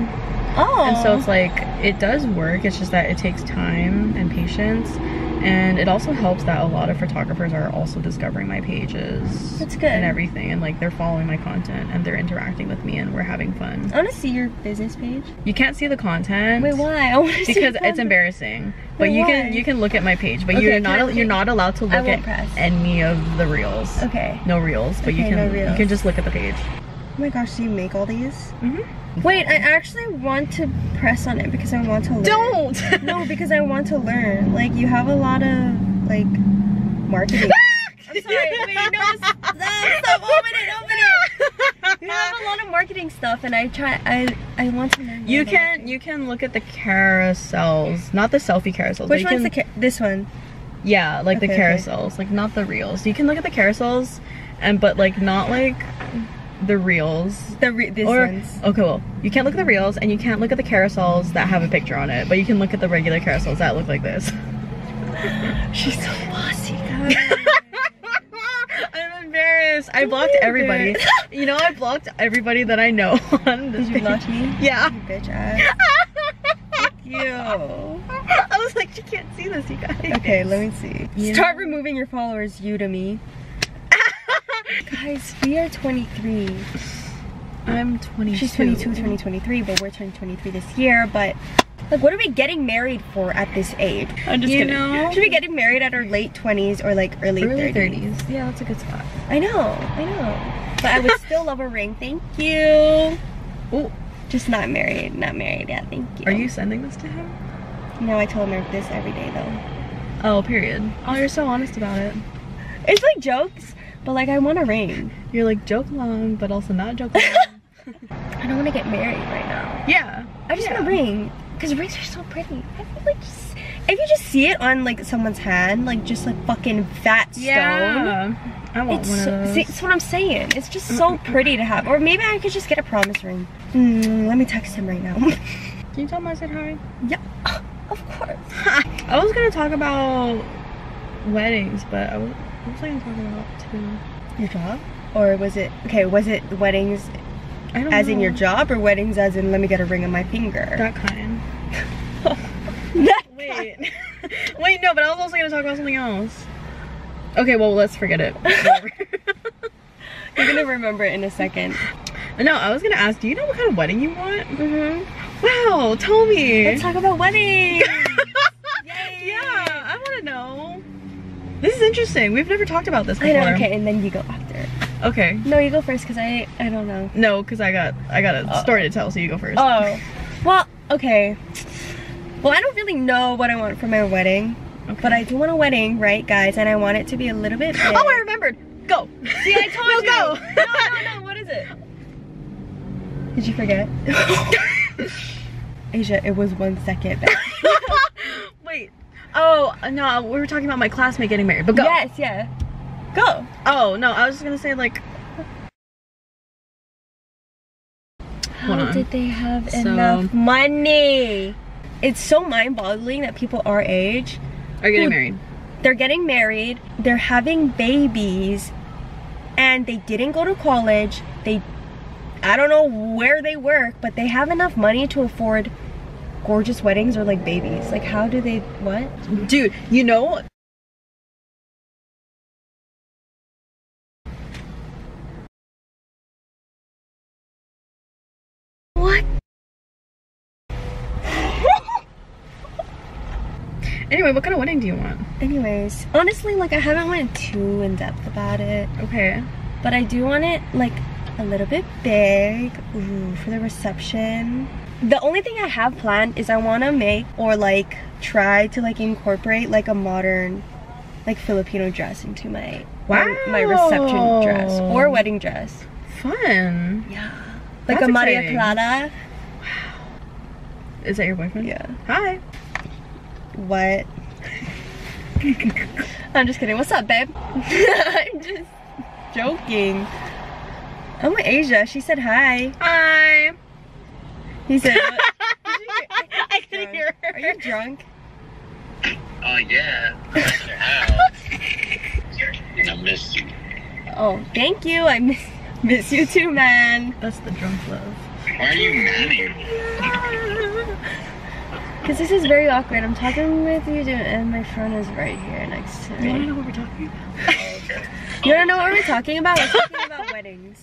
A: Oh.
B: And so oh. it's like, it does work, it's just that it takes time and patience. And it also helps that a lot of photographers are also discovering my pages.
A: That's good.
B: And everything. And like they're following my content and they're interacting with me and we're having fun.
A: I wanna see your business page.
B: You can't see the content.
A: Wait, why? I wanna
B: Because
A: your
B: it's embarrassing. But you
A: why?
B: can you can look at my page, but
A: Okay,
B: you're not you're not allowed to look at
A: press.
B: any of the reels.
A: Okay.
B: No reels, but you
A: Okay,
B: can
A: no
B: you can just look at the page.
A: Oh my gosh, do you make all these?
B: Mhm.
A: Wait, I actually want to press on it because I want to learn.
B: Don't.
A: No, because I want to learn. Like, you have a lot of, like, marketing. I'm sorry, wait, no, stop, stop, open it, open it. [laughs] You have a lot of marketing stuff and I try, I, I want to learn.
B: You can
A: marketing.
B: you can look at the carousels, not the selfie carousels.
A: Which one's
B: can,
A: the, this one?
B: Yeah, like the
A: Okay, okay.
B: carousels, like not the reels. You can look at the carousels, and but like not like the reels.
A: The re- this
B: or
A: one's.
B: okay, well, you can't look at the reels, and you can't look at the carousels that have a picture on it, but you can look at the regular carousels that look like this. [laughs]
A: She's so bossy, guys.
B: I'm embarrassed. I blocked everybody. [laughs] You know, I blocked everybody that I know [laughs] on this
A: Did you block me?
B: Yeah.
A: You bitch ass. You.
B: I was like, you can't see this, you guys.
A: Okay, let me see.
B: You
A: Start
B: know-
A: removing your followers, you to me. Guys, we are 23.
B: I'm 22.
A: She's 22, 2023, but we're turning 23 this year. But like, what are we getting married for at this age?
B: I'm just
A: you
B: kidding.
A: know, should we getting married at our late 20s or like early,
B: Early
A: 30s?
B: 30s. Yeah, that's a good spot.
A: I know, I know. But I would [laughs] still love a ring. Thank you.
B: Oh,
A: Just not married, not married yet. Thank you.
B: are you sending this to him?
A: No, I tell him this every day though.
B: Oh, period. Oh, you're so honest about it.
A: It's like jokes, but like I want a ring.
B: You're like joke long, but also not joke along. [laughs]
A: I don't want to get married right now.
B: yeah.
A: I just
B: yeah.
A: want a ring because rings are so pretty. I feel like just if you just see it on like someone's hand, like just like fucking fat stone.
B: Yeah. I want
A: It's
B: one
A: so,
B: of those.
A: see, that's what I'm saying. It's just so pretty to have. Or maybe I could just get a promise ring. Hmm, let me text him right now. [laughs]
B: Can you tell him I said hi?
A: yeah, [laughs] of course.
B: I was gonna talk about weddings, but I was, what was I gonna talk about too?
A: Your job? Or was it okay? Was it weddings as in your job, or weddings as in let me get a ring on my finger?
B: That kind. [laughs]
A: That
B: Wait. [laughs] Wait, no, but I was also gonna talk about something else. Okay, well, let's forget it. [laughs]
A: You're gonna remember it in a second.
B: no, I was gonna ask, do you know what kind of wedding you want?
A: Mm-hmm.
B: Wow, tell me.
A: Let's talk about weddings.
B: yeah, I want to know. This is interesting. We've never talked about this
A: I know. Okay, and then you go after.
B: Okay.
A: No, you go first because I I don't know.
B: No, because I got I got a
A: Oh.
B: story to tell, so you go first.
A: Oh, well, okay. Well, I don't really know what I want for my wedding,
B: Okay.
A: but I do want a wedding, right, guys? And I want it to be a little bit. Big. [gasps]
B: Oh, I remembered. Go.
A: See, I told
B: no,
A: you.
B: Go.
A: No, no, no. [laughs] What is it? Did you forget? [laughs] Asia, it was one second. back.
B: Oh no, we were talking about my classmate getting married. But go.
A: Yes, yeah. Go.
B: Oh no, I was just gonna say like.
A: How did they have
B: So-
A: enough money? It's so mind-boggling that people our age
B: Are getting
A: Who-
B: married?
A: they're getting married, they're having babies, and they didn't go to college. They, I don't know where they work, but they have enough money to afford gorgeous weddings or like babies. Like, how do they, what?
B: Dude, you know.
A: What?
B: Anyway, what kind of wedding do you want?
A: Anyways, honestly, like, I haven't went too in depth about it,
B: Okay.
A: but I do want it like a little bit big ooh, for the reception. The only thing I have planned is I want to make or like try to like incorporate like a modern like Filipino dress into my
B: Wow.
A: my, my reception dress or wedding dress.
B: Fun.
A: Yeah. Like
B: That's
A: a Maria
B: exciting.
A: Clara.
B: Is that your boyfriend?
A: Yeah.
B: Hi.
A: What? [laughs] I'm just kidding. What's up, babe? [laughs] I'm just joking. Oh my Asia, she said hi.
B: Hi.
A: He said what? [laughs]
B: I couldn't hear her.
A: Are you drunk?
C: Oh yeah, I'm at your house. I missed you.
A: Oh, thank you. I miss miss you too, man.
B: That's the drunk love.
C: Why are you mad at?
A: Because [laughs] this is very awkward. I'm talking with you, dude, and my phone is right here next to me.
B: You wanna
A: me.
B: know what we're talking about? [laughs]
A: You wanna know what we're talking about? We're talking about weddings.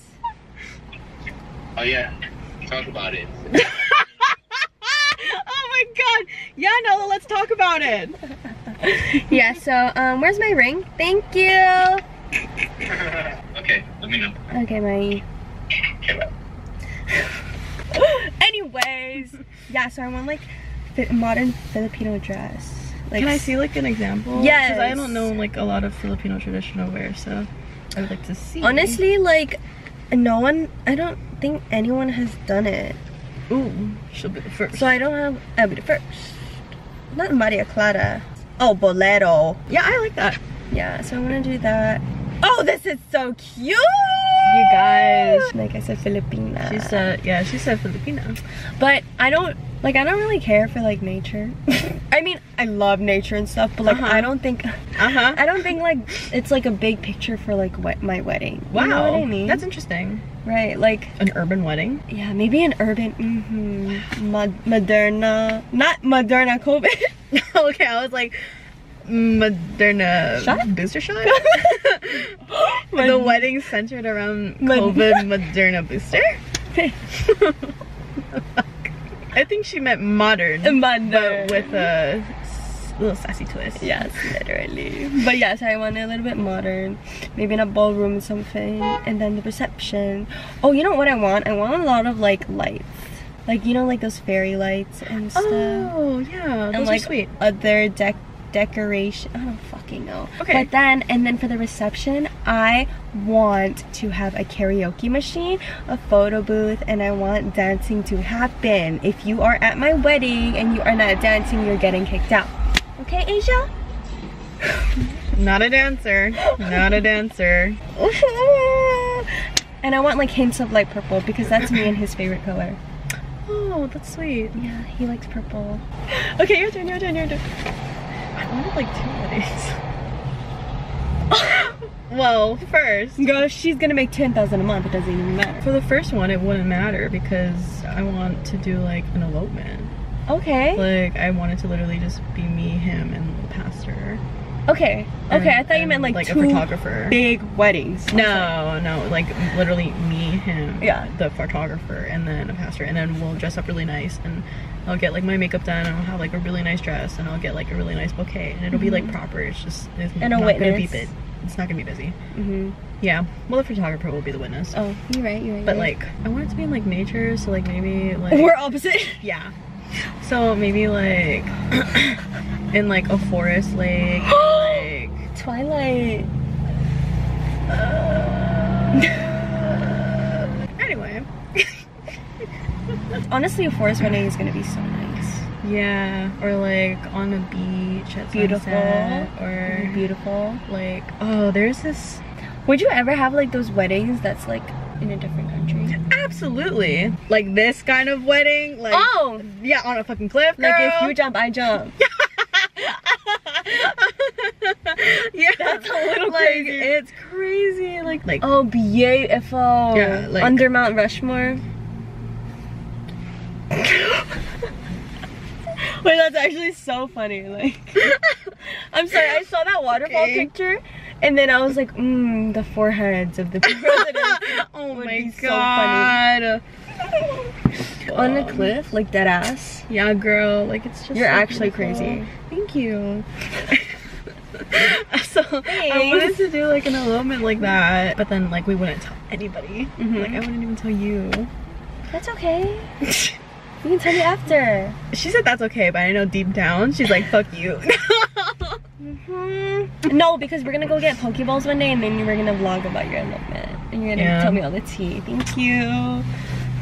C: Oh yeah, talk about it. [laughs]
B: oh my god. Yeah, no, let's talk about it.
A: Yeah. So, um, where's my ring? Thank you.
C: okay, let me know.
A: Okay, my.
C: Okay, bye. [laughs]
A: Anyways, yeah. So I want like fi- modern Filipino dress. Like,
B: Can I see like an example?
A: Yes.
B: Because I don't know like a lot of Filipino traditional wear, so I would like to see.
A: Honestly, like, no one. I don't think anyone has done it.
B: Ooh, she'll be the first.
A: So I don't have. I'll be the first. Not Maria Clara. Oh, Bolero.
B: yeah, I like that.
A: Yeah. So I want to do that. Oh, this is so cute.
B: You guys.
A: Like I said, Filipina.
B: She said, yeah, she said Filipina.
A: But I don't like. I don't really care for like nature. [laughs] I mean, I love nature and stuff, but like
B: Uh-huh.
A: I don't think.
B: Uh huh.
A: I don't think like it's like a big picture for like what my wedding.
B: Wow,
A: You know what I mean?
B: that's interesting.
A: right. Like
B: An urban wedding.
A: yeah, maybe an urban, mm-hmm, Mod- Moderna, not Moderna COVID. [laughs]
B: okay, I was like, Moderna
A: Shot?
B: booster shot. [laughs] the wedding centered around COVID Moderna booster. I think she meant modern,
A: Modern.
B: but with a little sassy twist.
A: Yes, literally. But yes, I want it a little bit modern. Maybe in a ballroom or something. And then the reception. Oh, you know what I want? I want a lot of like lights. Like, you know, like those fairy lights and stuff.
B: Oh yeah, those
A: and like
B: are sweet.
A: other dec decoration. I don't fucking know.
B: Okay.
A: But then, and then for the reception, I want to have a karaoke machine, a photo booth, and I want dancing to happen. If you are at my wedding and you are not dancing, you're getting kicked out. Okay, Asia? [laughs]
B: Not a dancer. Not a dancer. [laughs]
A: and I want like hints of light purple because that's me and his favorite color.
B: Oh, that's sweet.
A: Yeah, he likes purple.
B: Okay, your turn, your turn, your turn. I wanted like two weddings. [laughs] well, first,
A: Girl, she's gonna make 10,000 a month, it doesn't even matter.
B: for the first one, it wouldn't matter because I want to do like an elopement.
A: Okay.
B: Like, I wanted to literally just be me, him, and the pastor.
A: Okay. Okay, I thought you meant like,
B: like
A: two
B: a photographer.
A: big weddings.
B: No, no, like literally me, him,
A: Yeah.
B: the photographer, and then a pastor, and then we'll dress up really nice, and I'll get like my makeup done, and I'll have like a really nice dress, and I'll get like a really nice bouquet, and it'll be like proper. It's just it's
A: Mm-hmm. And
B: not gonna be bit. It's not gonna be busy.
A: Mm-hmm.
B: Yeah. Well, the photographer will be the witness.
A: Oh, you're right, you're right.
B: But like, I want it to be in like nature, so like maybe like
A: we're opposite. [laughs]
B: yeah. So maybe like [coughs] in like a forest lake, [gasps] like
A: Twilight.
B: anyway.
A: Honestly, a forest wedding is gonna be so nice.
B: Yeah, or like on a beach at
A: Beautiful.
B: sunset, or
A: Beautiful.
B: like oh, there's this.
A: Would you ever have like those weddings that's like in a different country?
B: Absolutely, like this kind of wedding, like
A: Oh!
B: yeah, on a fucking cliff. Girl.
A: Like if you jump, I jump. [laughs]
B: yeah,
A: That's a little
B: like,
A: crazy.
B: It's crazy, like like
A: Oh, beautiful.
B: Yeah, like-
A: Under Mount Rushmore. [laughs] Wait, that's actually so funny. Like, [laughs] I'm sorry, I saw that waterfall
B: Okay.
A: picture, and then I was like, mmm, the foreheads of the [laughs] presidents
B: oh my
A: be so funny.
B: god.
A: on the cliff, like dead ass.
B: Yeah, girl, like it's just
A: You're
B: so
A: actually
B: beautiful.
A: crazy.
B: Thank you. so I wanted to do like an elopement like that, but then like we wouldn't tell anybody.
A: Mhm.
B: Like I wouldn't even tell you.
A: That's okay. You can tell me after.
B: She said that's okay, but I know deep down she's like, fuck you. [laughs]
A: hmm No, because we're gonna go get poke bowls one day and then we're gonna vlog about your elopement. And you're gonna
B: Yeah.
A: tell me all the tea. Thank you.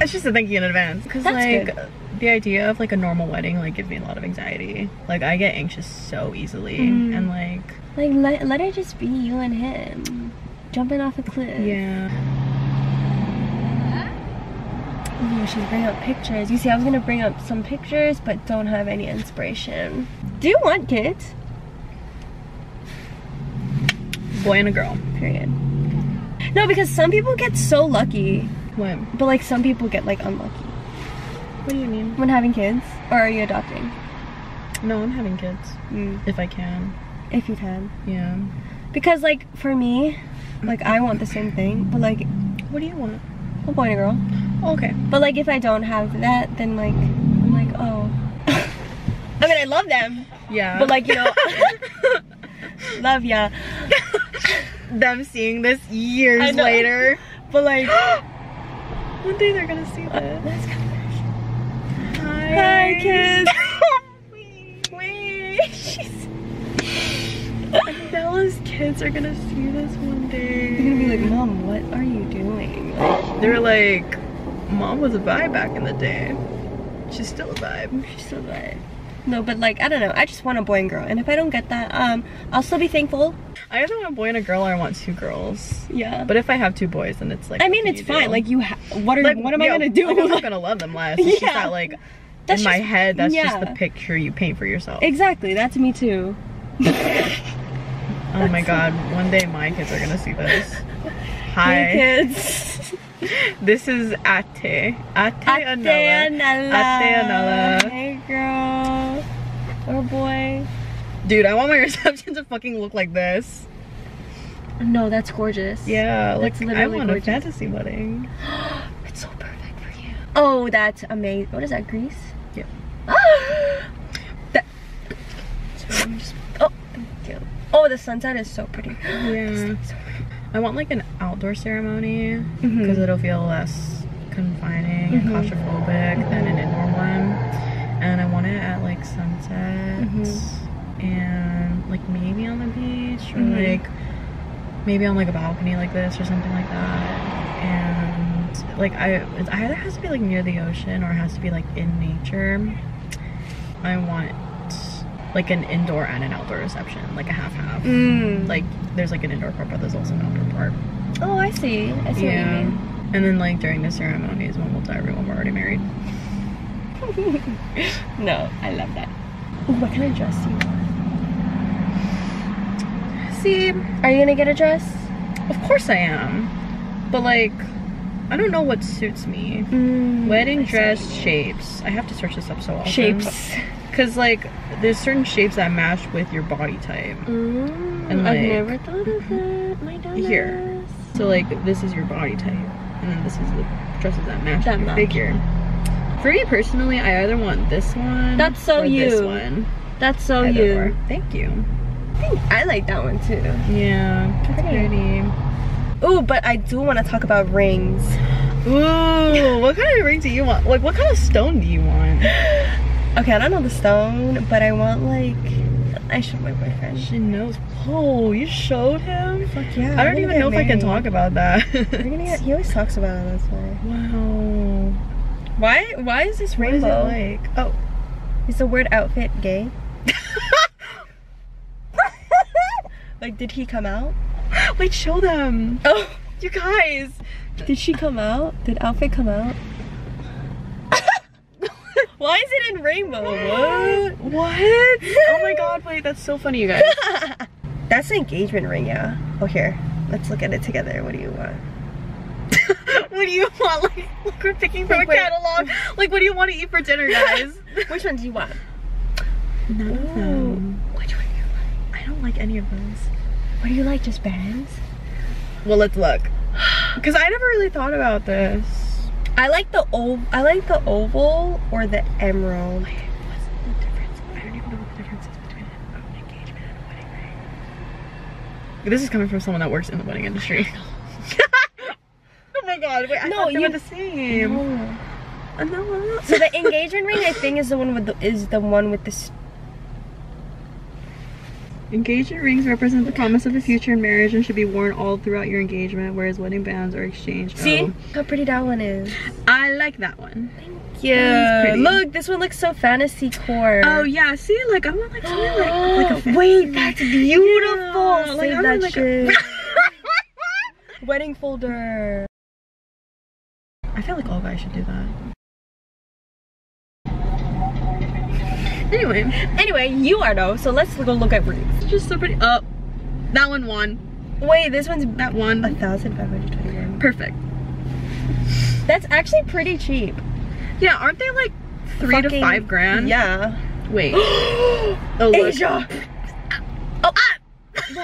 B: It's just a thank you in advance. Because like
A: good.
B: the idea of like a normal wedding like gives me a lot of anxiety. Like I get anxious so easily
A: Mm.
B: and like
A: Like, let, let it just be you and him. Jumping off a cliff.
B: yeah.
A: Ooh, she's bringing up pictures. You see, I was gonna bring up some pictures, but don't have any inspiration. Do you want kids?
B: Boy and a girl.
A: Period. No, because some people get so lucky,
B: What?
A: but like some people get like unlucky
B: What do you mean?
A: when having kids. Or are you adopting?
B: No, I'm having kids.
A: Mm,
B: If I can.
A: if you can.
B: Yeah.
A: Because like for me, like I want the same thing, but like
B: What do you want?
A: a boy and a girl.
B: Okay.
A: But like if I don't have that, then like I'm like oh. [laughs] I mean I love them,
B: Yeah.
A: but like you know, [laughs] love ya.
B: them seeing this years later.
A: But like [gasps]
B: One day they're gonna see this.
A: let's go.
B: Hi.
A: Hi kids.
B: Wait.
A: Wait. She's
B: Bella's kids are gonna see this one day.
A: You're gonna be like, Mom, what are you doing?
B: They're like, Mom was a vibe back in the day. She's still a vibe.
A: she's still a vibe. No, but like I don't know. I just want a boy and girl, and if I don't get that, um, I'll still be thankful.
B: I either want a boy and a girl or I want two girls.
A: Yeah.
B: But if I have two boys, then it's like.
A: I mean, it's fine. Like you, ha- what are
B: Like,
A: what am
B: yeah,
A: I gonna do?
B: Like, I'm not [laughs] gonna love them less. It's
A: Yeah.
B: that like
A: That's
B: in my
A: just-
B: head, that's just the picture you paint for yourself.
A: exactly. That's me too. [laughs]
B: Oh my god, one day my kids are gonna see this. [laughs] Hi.
A: Hey, kids. [laughs]
B: This is Ate. Ate
A: Ate
B: Anela.
A: Anela.
B: Ate Anela.
A: Hey, girl. Or boy.
B: Dude, I want my [laughs] reception to fucking look like this.
A: No, that's gorgeous.
B: Yeah, like
A: That's
B: I want
A: gorgeous.
B: a fantasy wedding. [gasps]
A: It's so perfect for you. Oh, that's amazing. What is that, Greece?
B: Yep. [gasps]
A: that. Sorry, just. Oh, thank you. Oh, the sunset is so pretty. [gasps]
B: Yeah. I want like an outdoor ceremony because
A: Mhm.
B: it'll feel less confining
A: Mhm.
B: and claustrophobic than an indoor one. And I want it at like sunset
A: Mhm.
B: and like maybe on the beach or
A: Mhm.
B: like maybe on like a balcony like this or something like that. And like I, it either has to be like near the ocean or it has to be like in nature. I want like an indoor and an outdoor reception, like a half half.
A: Mm.
B: Like there's like an indoor part, but there's also an outdoor part.
A: Oh, I see. I see
B: yeah.
A: what
B: And then like during the ceremony is when we'll tell everyone we're already married. [laughs]
A: no, I love that. Ooh, what kind of dress do you want?
B: See,
A: Are you gonna get a dress?
B: of course I am. But like I don't know what suits me.
A: Mm,
B: Wedding dress shapes. I have to search this up so often.
A: shapes.
B: Cause like there's certain shapes that match with your body type.
A: Mm,
B: And,
A: I've never thought of that. [laughs] My.
B: Here. So like this is your body type, and then this is the dresses that match
A: That
B: your
A: match.
B: figure. For me personally, I either want this one.
A: That's so
B: or This
A: you.
B: one.
A: That's so
B: Either
A: you.
B: or. Thank you.
A: I think I like that one too.
B: Yeah,
A: Pretty.
B: pretty.
A: Ooh, but I do want to talk about rings.
B: Ooh, what kind of ring do you want? Like, what kind of stone do you want? [laughs]
A: Okay, I don't know the stone, but I want like I showed my boyfriend.
B: She knows. Oh, you showed him?
A: Fuck yeah.
B: I don't even know if I can talk about that.
A: Gonna get, he always talks about it. That's why.
B: wow.
A: Why? Why is this
B: What is it
A: rainbow?
B: like? Oh.
A: Is the word outfit gay? [laughs] like, did he come out?
B: Wait, show them.
A: Oh,
B: You guys.
A: did she come out? Did outfit come out? [laughs] Why is it in rainbow? What?
B: What? oh my god, wait, that's so funny, you guys. [laughs]
A: That's an engagement ring, yeah. Oh, here. Let's look at it together. What do you want? [laughs]
B: what do you want? Like, look, we're picking from
A: Wait,
B: a
A: wait.
B: catalog. Like, what do you want to eat for dinner, guys?
A: Which one do you want?
B: None of them.
A: Which one do you like?
B: I don't like any of those.
A: What do you like? Just bands?
B: Well, let's look. [sighs] Because I never really thought about this.
A: I like the ov. I like the oval or the emerald.
B: Wait, what's the difference? I don't even know what the difference is between an engagement and a wedding ring. This is coming from someone that works in the wedding industry. [laughs] [laughs] oh my god, wait, I
A: No,
B: thought they
A: you-
B: were the same.
A: Oh.
B: Uh, no.
A: So the engagement ring, I think, is the one with the is the one with the. S-
B: Engagement rings represent the promise of the future in marriage and should be worn all throughout your engagement, whereas wedding bands are exchanged.
A: See
B: Oh.
A: how pretty that one is.
B: I like that one.
A: Thank
B: you.
A: Look, this one looks so fantasy core.
B: Oh yeah, see, like I want like something like like a [gasps]
A: Wait, that's beautiful.
B: Yeah,
A: Save
B: I
A: that
B: want, like, a-
A: shit. [laughs] Wedding folder.
B: I feel like all guys should do that. [laughs] Anyway,
A: Anyway, you are though, so let's go look at rings.
B: it's just so pretty. Oh, that one won.
A: Wait, this one's
B: That
A: a
B: one.
A: thousand five hundred twenty-one.
B: Perfect.
A: That's actually pretty cheap.
B: Yeah, aren't they like three to five grand?
A: Yeah.
B: Wait. [gasps] Oh.
A: Asia.
B: Oh, ah! [laughs]
A: This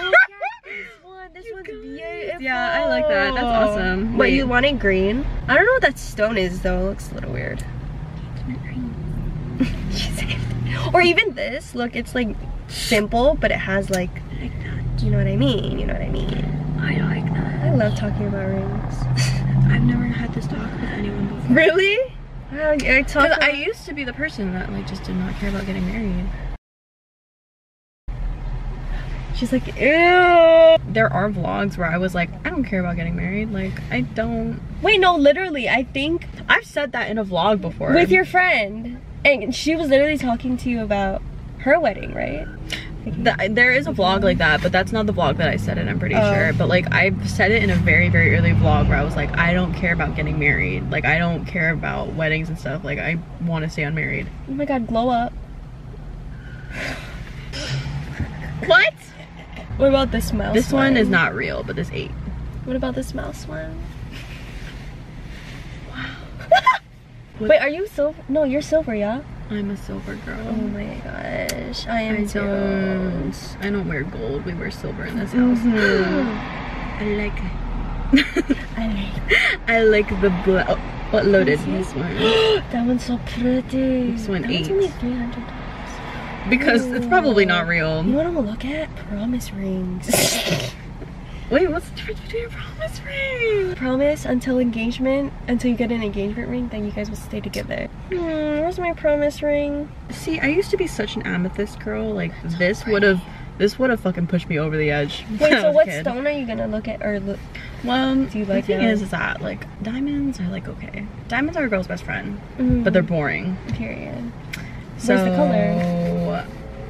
A: one. This one's beautiful.
B: Yeah, I like that. That's awesome.
A: Wait,
B: Wait.
A: you want it green? I don't know what that stone is though. It looks a little weird. She [laughs] or even this. Look, it's like simple, but it has like,
B: like
A: you know what I mean? You know what I mean?
B: I like that.
A: I love talking about rings. [laughs]
B: I've never had this talk with anyone before.
A: really? I, I talk.
B: I used to be the person that like just did not care about getting married.
A: She's like, ew.
B: There are vlogs where I was like, I don't care about getting married. Like, I don't.
A: Wait, no, literally, I think
B: I've said that in a vlog before.
A: with your friend, and she was literally talking to you about her wedding, right?
B: Th- there is a vlog like that, but that's not the vlog that I said it. I'm pretty
A: Oh.
B: sure. But like, I've said it in a very, very early vlog where I was like, I don't care about getting married. Like, I don't care about weddings and stuff. Like, I want to stay unmarried.
A: Oh my god, glow up.
B: What?
A: What about this mouse?
B: This one is not real, but this eight.
A: What about this mouse one? [laughs]
B: What-
A: Wait, are you silver? No, you're silver, yeah.
B: I'm a silver girl.
A: Oh my gosh, I am
B: I
A: too.
B: don't. I don't wear gold. We wear silver in this house.
A: Mhm. [gasps]
B: I like.
A: I like [laughs]
B: I like the bl- oh, what loaded this one [gasps]
A: that one's so pretty.
B: This one
A: that
B: eight.
A: only three hundred dollars.
B: because it's probably not real.
A: You I'm gonna look at? Promise rings. [laughs]
B: Wait, what's the difference between a promise ring?
A: promise until engagement, until you get an engagement ring, then you guys will stay together. Hmm, where's my promise ring?
B: See, I used to be such an amethyst girl. Like this would have, this would have fucking pushed me over the edge.
A: Wait, so [laughs] what
B: kid.
A: stone are you gonna look at or look?
B: Well,
A: do you
B: the thing
A: now?
B: is, is that like diamonds are like okay. Diamonds are a girl's best friend,
A: Mm,
B: but they're boring.
A: period.
B: So
A: Where's the color?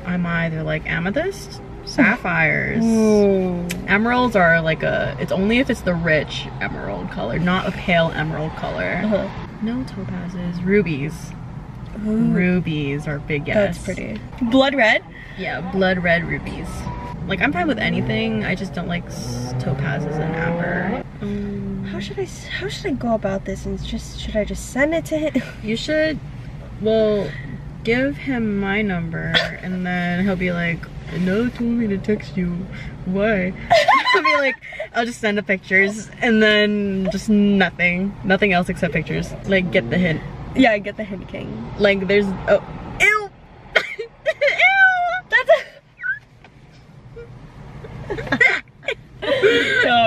B: I'm either like amethyst, sapphires.
A: Ooh.
B: Emeralds are like a, it's only if it's the rich emerald color, not a pale emerald color.
A: Uh-huh.
B: No topazes, rubies.
A: Ooh,
B: Rubies are big yes.
A: That's pretty. Blood red.
B: Yeah, blood red rubies. Like I'm fine with anything, I just don't like topazes and amber. Um,
A: How should I, How should I go about this? And just should I just send it to him?
B: you should, well, give him my number and then he'll be like, no told me to text you. Why? [laughs] I'll be like, I'll just send the pictures and then just nothing. Nothing else except pictures. Like, get the hint.
A: yeah, get the hint king.
B: Like, there's, oh, ew! ew!
A: That's.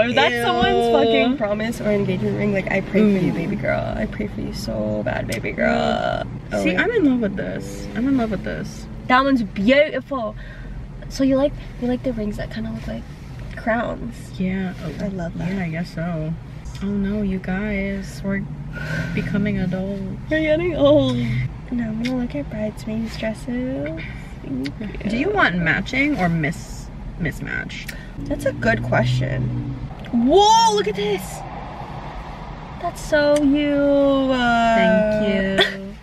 A: If that's someone's fucking promise or engagement ring, like I pray for you, mm. baby girl. I pray for you so bad, baby girl. Mm. Oh,
B: See,
A: wait.
B: I'm in love with this. I'm in love with this.
A: that one's beautiful. So you like you like the rings that kind of look like crowns?
B: Yeah. Oh,
A: I love that.
B: Yeah, I guess so. Oh no, you guys, we're becoming adults.
A: We're getting old. Now I'm gonna look at bridesmaids dresses.
B: Do you want matching or miss mismatch?
A: That's a good question. Whoa! Look at this. That's so you. Uh,
B: Thank you.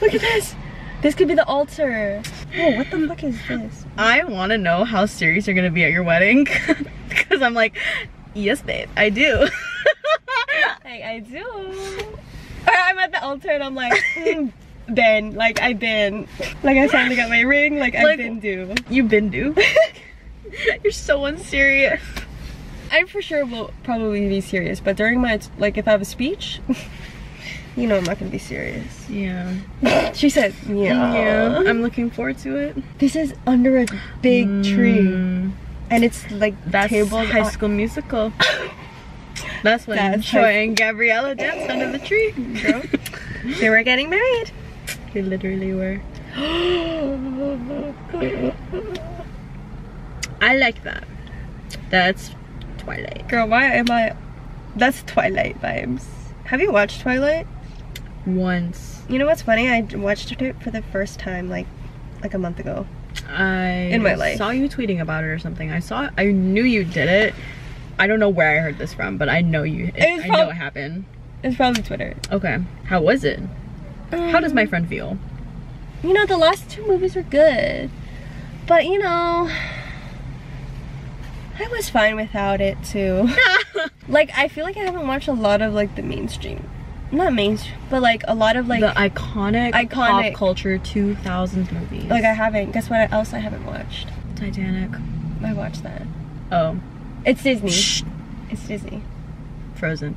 B: [laughs]
A: look at this. This could be the altar. Oh, what the fuck is this?
B: I want to know how serious you're gonna be at your wedding, [laughs] because I'm like, yes, babe, I do. [laughs]
A: Hey, I do. Or I'm at the altar and I'm like, mm, Ben, like I've been, like I finally got my ring, like,
B: Like-
A: I've been due.
B: You've been do. you're so unserious.
A: I for sure will probably be serious, but during my like, if I have a speech, [laughs] you know I'm not gonna be serious.
B: Yeah. [laughs]
A: She said, yeah.
B: Yeah. I'm looking forward to it.
A: This is under a big tree,
B: Mm,
A: and it's like
B: That's. High
A: on-
B: School Musical. [laughs] That's when
A: That's
B: Troy
A: high-
B: and Gabriella danced under the tree, girl.
A: They were getting married.
B: they literally were. [gasps] I like that. That's Twilight.
A: Girl, why am I? That's Twilight vibes. Have you watched Twilight?
B: Once
A: You know what's funny? I watched it for the first time like like a month ago.
B: I
A: In my life.
B: saw you tweeting about it or something. I saw. I knew you did it. I don't know where I heard this from, but I know you. It,
A: It
B: I know it happened.
A: It's probably Twitter.
B: Okay. How was it? How does my
A: Um,
B: friend feel?
A: You know, the last two movies were good. But you know, I was fine without it too. [laughs] like I feel like I haven't watched a lot of like the mainstream. Not mainstream, but like a lot of like
B: the iconic,
A: iconic-
B: pop culture 2000s movies.
A: like I haven't. Guess what else I haven't watched?
B: Titanic.
A: I watched that.
B: Oh,
A: It's Disney.
B: Shh.
A: It's Disney.
B: Frozen.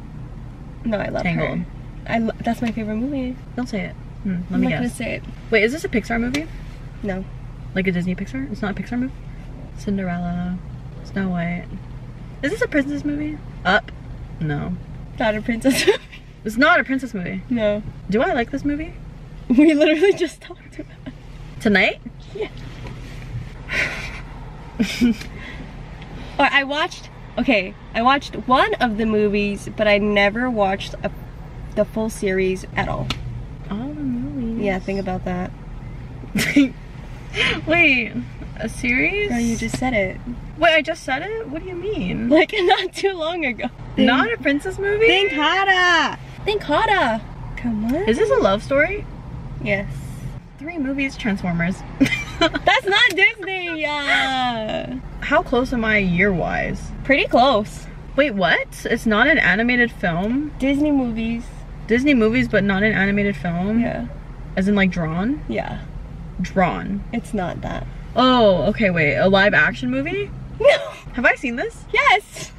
A: No, I love
B: Tangled.
A: her. I lo- that's my favorite movie.
B: Don't say it. Hmm, let
A: I'm
B: me
A: not gonna
B: guess.
A: say it.
B: Wait, is this a Pixar movie?
A: No.
B: Like a Disney Pixar? It's not a Pixar movie? Cinderella. Snow White. Is this a princess movie? Up? No.
A: Not a princess [laughs] movie.
B: It's not a princess movie.
A: no.
B: Do I like this movie?
A: We literally just talked about it.
B: Tonight? Yeah. [laughs]
A: or I watched. Okay, I watched one of the movies, but I never watched a, the full series at all.
B: All the movies.
A: Yeah, think about that. [laughs]
B: Wait, a series?
A: No, you just said it.
B: Wait, I just said it? What do you mean? [laughs]
A: Like not too long ago.
B: Not a princess movie?
A: Think harder. Think harder. Come on.
B: Is this a love story?
A: yes.
B: Three movies, Transformers. [laughs]
A: That's not Disney. [laughs] Uh,
B: How close am I year wise?
A: pretty close.
B: Wait, what? It's not an animated film?
A: Disney movies.
B: Disney movies, but not an animated film?
A: Yeah.
B: As in, like, drawn?
A: Yeah.
B: Drawn.
A: It's not that.
B: Oh, okay, wait. A live action movie?
A: No.
B: Have I seen this?
A: Yes.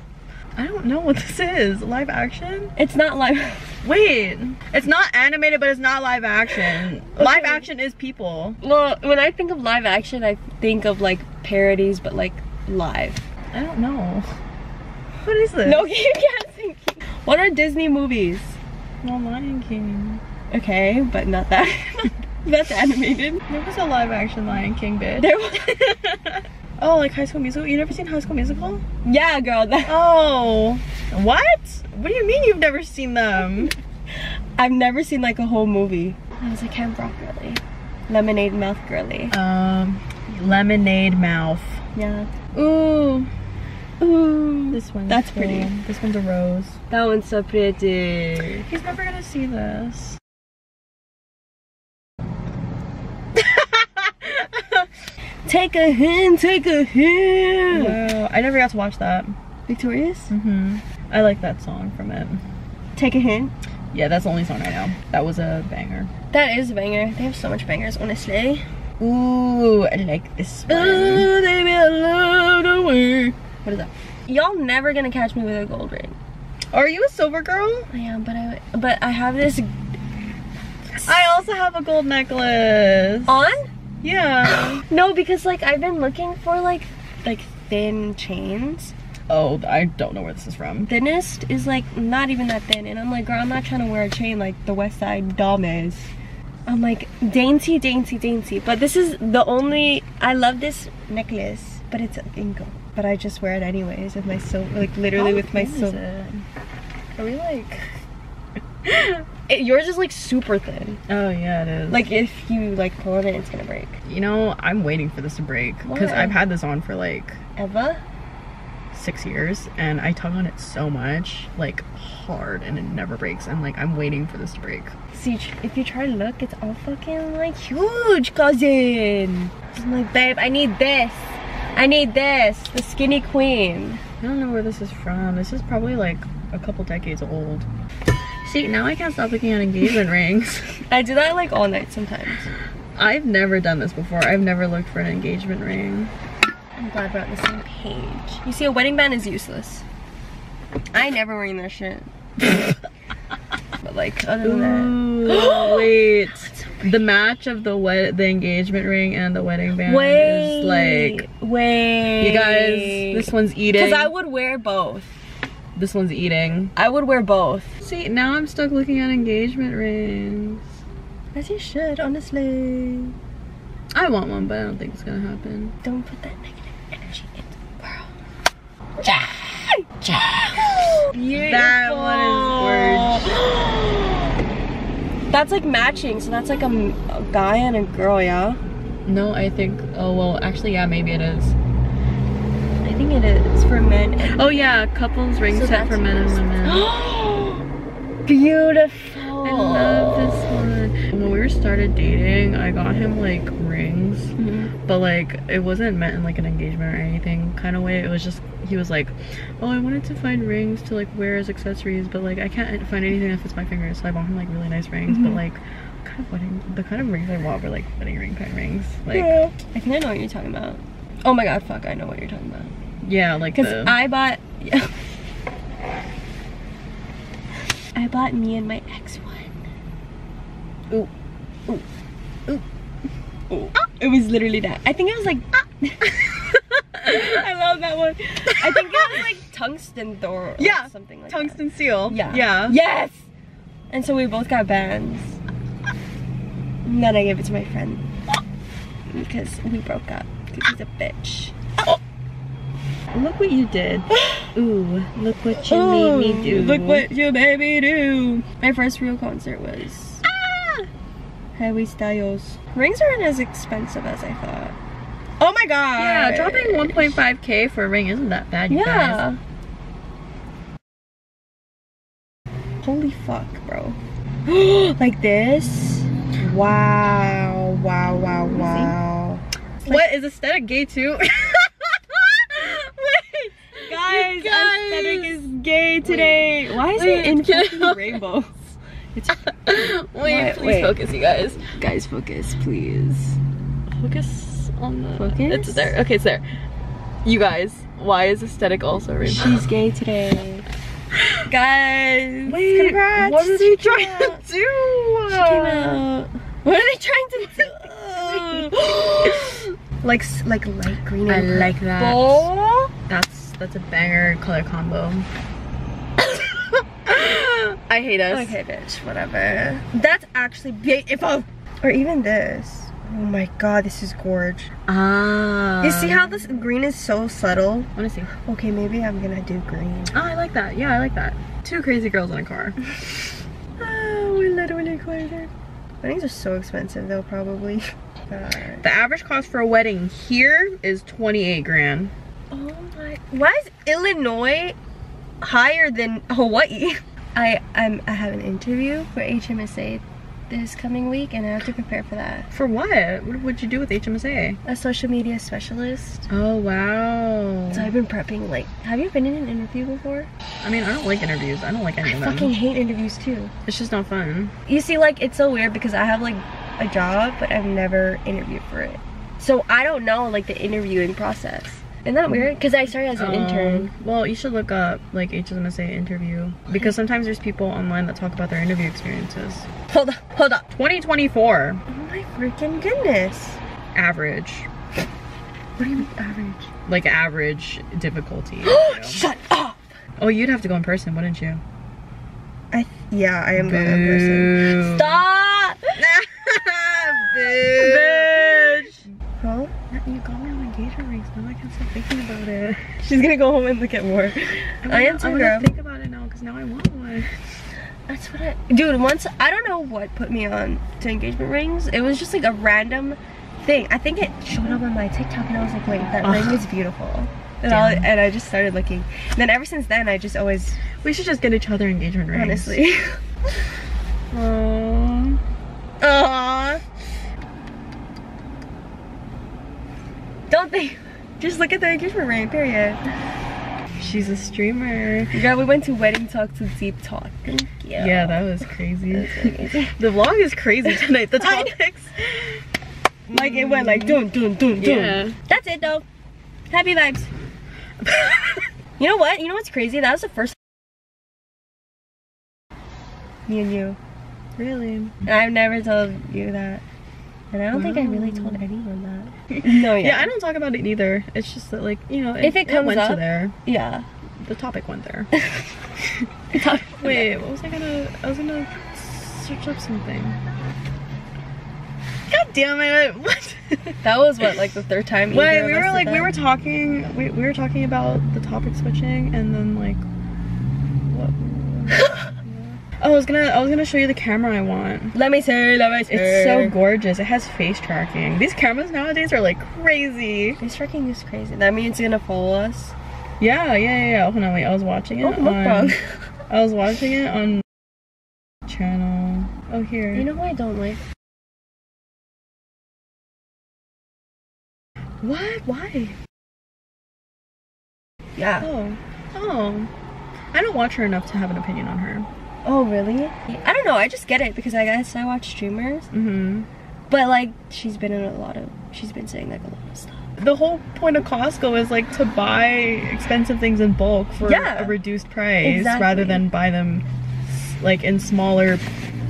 B: I don't know what this is. Live action?
A: It's not live.
B: Wait. It's not animated, but it's not live action. Live action is people.
A: Well, when I think of live action, I think of like parodies, but like live.
B: I don't know. What is this?
A: No, [laughs] you can't think. What are Disney movies?
B: No, Lion King.
A: Okay, but not that. [laughs] That's animated.
B: There was a live action Lion King, bitch.
A: There was- [laughs]
B: oh, like High School Musical? You never seen High School Musical?
A: yeah, girl.
B: Oh. What? What do you mean you've never seen them? [laughs]
A: I've never seen like a whole movie. I was like, Camp Rock girly, Lemonade Mouth girly.
B: Um, Lemonade Mouth.
A: Yeah.
B: Ooh.
A: Ooh,
B: This one.
A: That's pretty.
B: This one's a rose.
A: that one's so pretty.
B: He's never gonna see this.
A: Take a hint. Take a hint.
B: wow, I never got to watch that.
A: Victorious.
B: hmm I like that song from it.
A: Take a hint.
B: Yeah, that's the only song I know. That was a banger.
A: That is a banger. They have so much bangers, honestly.
B: Ooh, I like this one.
A: Ooh, baby, I love the way. What is that? Y'all never gonna catch me with a gold ring.
B: Are you a silver girl?
A: I am, but I but I have this
B: I also have a gold necklace.
A: on.
B: Yeah.
A: No, because like I've been looking for like like thin chains.
B: oh, I don't know where this is from.
A: Thinnest is like not even that thin, and I'm like, girl, I'm not trying to wear a chain like the West Side Dom is. I'm like dainty, dainty, dainty. But this is the only. I love this necklace, but it's in gold. But I just wear it anyways with my silver, like literally oh, with my silver.
B: Are we like? [laughs]
A: It, yours is like super thin.
B: Oh yeah, it is.
A: Like if you like pull on it, it's gonna break.
B: you know, I'm waiting for this to break because I've had this on for like
A: ever
B: six years, and I tug on it so much, like hard, and it never breaks. And like, I'm waiting for this to break.
A: See, if you try to look, it's all fucking like huge, cousin. I'm like, babe, I need this. I need this. The skinny queen.
B: I don't know where this is from. This is probably like a couple decades old. See, now I can't stop looking at engagement rings. [laughs]
A: I do that like all night sometimes.
B: I've never done this before. I've never looked for an engagement ring.
A: I'm glad we're on the same page. You see, a wedding band is useless. I never wearing that shit. [laughs] but like, other than that.
B: Ooh, [gasps] wait. The match of the wed- the engagement ring and the wedding band
A: Wait,
B: is like
A: wait.
B: you guys. This one's eating.
A: Because I would wear both.
B: This one's eating.
A: I would wear both.
B: See, now I'm stuck looking at engagement rings.
A: As you should, honestly.
B: I want one, but I don't think it's gonna happen.
A: Don't put that negative energy into Beautiful.
B: That one is gorgeous. [gasps]
A: That's like matching, so that's like a guy and a girl, yeah?
B: No, I think. Oh well, actually, yeah, maybe it is.
A: Think it is for men.
B: Oh yeah, couples ring
A: So
B: set for men and women. [gasps]
A: Beautiful.
B: I love this one. When we were started dating, I got him like rings,
A: Mhm.
B: but like it wasn't meant in like an engagement or anything kind of way. It was just he was like, oh, I wanted to find rings to like wear as accessories, but like I can't find anything that fits my fingers, so I bought him like really nice rings. But
A: Mhm.
B: like, kind of wedding, the kind of rings I bought were like wedding ring kind of rings, like
A: Yeah. I think I know what you're talking about. Oh my god, fuck, I know what you're talking about.
B: Yeah, like
A: Because
B: the.
A: I bought. [laughs] I bought me and my ex one.
B: Ooh. Ooh. Ooh.
A: Ooh. It was literally that. I think it was like. Ah. [laughs] I love that one. I think it was like tungsten door. Or
B: Yeah,
A: something like that.
B: tungsten seal.
A: Yeah.
B: Yeah.
A: Yes. And so we both got bands. And then I gave it to my friend because we broke up because he's a bitch.
B: Look what you did. [gasps] Ooh, look what you made me do.
A: Look what you made me do. My first real concert was
B: Ah!
A: Harry Styles. Rings aren't as expensive as I thought. Oh my god.
B: Yeah, dropping 1.5k for a ring isn't that bad, you guys.
A: Yeah. Holy fuck, bro. [gasps] like this? Wow, wow, wow, wow.
B: What is aesthetic gay too? [laughs]
A: Aesthetic is gay today. Why is it in [laughs]
B: Wait,
A: fucking rainbows? It's [laughs]
B: wait,
A: Wait,
B: please
A: wait.
B: focus, you guys.
A: guys, focus, please.
B: Focus on the.
A: Focus?
B: It's there. Okay, it's there. You guys, why is aesthetic also rainbow?
A: She's gay today. [laughs] Guys,
B: Wait,
A: congrats.
B: what are they
A: She
B: trying to do?
A: She came out. What are they trying to do? [gasps] like like light green
B: I like that.
A: purple.
B: That's that's a banger color combo. [coughs] I hate us.
A: Okay, bitch, whatever. That's actually beautiful. Or even this. Oh my god, this is gorge.
B: Ah.
A: you see how this green is so subtle?
B: I Wanna see?
A: Okay, maybe I'm gonna do green.
B: Oh, I like that. Yeah, I like that. Two crazy girls in a car.
A: Oh, [laughs] we're literally crazy. Weddings are so expensive though, probably. [laughs]
B: The average cost for a wedding here is 28 grand.
A: Oh my! Why is Illinois higher than Hawaii? I I'm, I have an interview for HMSA this coming week, and I have to prepare for that.
B: For what? What would you do with HMSA?
A: A social media specialist.
B: Oh, wow.
A: So I've been prepping. Like, have you been in an interview before?
B: I mean, I don't like interviews. I don't like any
A: I
B: of them.
A: I fucking hate interviews too.
B: It's just not fun.
A: You see, like it's so weird because I have like a job, but I've never interviewed for it. So I don't know like the interviewing process. Isn't that weird? Because I started as an intern.
B: Um, well, you should look up like HMSA interview because sometimes there's people online that talk about their interview experiences.
A: Hold up, hold up.
B: 2024
A: Oh my freaking goodness.
B: average,
A: What do you mean average?
B: like average difficulty. [gasps] you know?
A: Shut up.
B: oh, you'd have to go in person, wouldn't you?
A: I yeah, I am going in person.
B: Boo.
A: Stop. [laughs]
B: Bitch.
A: Huh?
B: You got me on engagement rings. Now I can't stop thinking about it.
A: She's gonna go home and look at more. I am
B: I'm
A: too,
B: gonna
A: girl.
B: think about it now because now I want one.
A: That's what I. Dude, once I don't know what put me on to engagement rings. It was just like a random thing. I think it showed up on my TikTok, and I was like, wait, that
B: Ugh.
A: ring is beautiful. And, I, and I just started looking. And then ever since then, I just always,
B: We should just get each other engagement rings.
A: honestly. [laughs]
B: Aww.
A: Aww. Don't think. Just look at the engagement ring, period.
B: She's a streamer.
A: Yeah, we went to wedding talk to deep talk. Thank you.
B: Yeah, that was crazy. [laughs] The vlog is crazy tonight. The [laughs]
A: oh.
B: topics.
A: like it went like doom doom doom doom.
B: Yeah.
A: That's it though. Happy vibes. [laughs] You know what? You know what's crazy? That was the first me and you.
B: really?
A: And I've never told you that. And I don't think I really told mm. anyone that. No, yeah.
B: Yeah, I don't talk about it either. It's just that, like, you know,
A: If it comes
B: went to
A: up-
B: there.
A: Yeah.
B: The topic went there. [laughs] [laughs] Wait, what was I gonna? I was gonna search up something. God damn it! [laughs] What?
A: That was what, like the third time.
B: Wait, we were like we were talking we, we were talking about the topic switching and then like what Oh, I was gonna I was gonna show you the camera I want.
A: Let me see, let me see.
B: It's so gorgeous. It has face tracking. These cameras nowadays are like crazy.
A: Face tracking is crazy. That means it's gonna follow us.
B: Yeah, yeah, yeah. yeah. Hold on, wait. I was watching it
A: Oh,
B: on. [laughs] I was watching it on channel. Oh, here.
A: You know what I don't like?
B: what? Why?
A: Yeah.
B: Oh, oh. I don't watch her enough to have an opinion on her.
A: Oh, really? I don't know. I just get it because I guess I watch streamers.
B: Mm-hmm.
A: But like, she's been in a lot of. She's been saying like a lot of stuff.
B: The whole point of Costco is like to buy expensive things in bulk for
A: Yeah.
B: a reduced price
A: Exactly.
B: rather than buy them like in smaller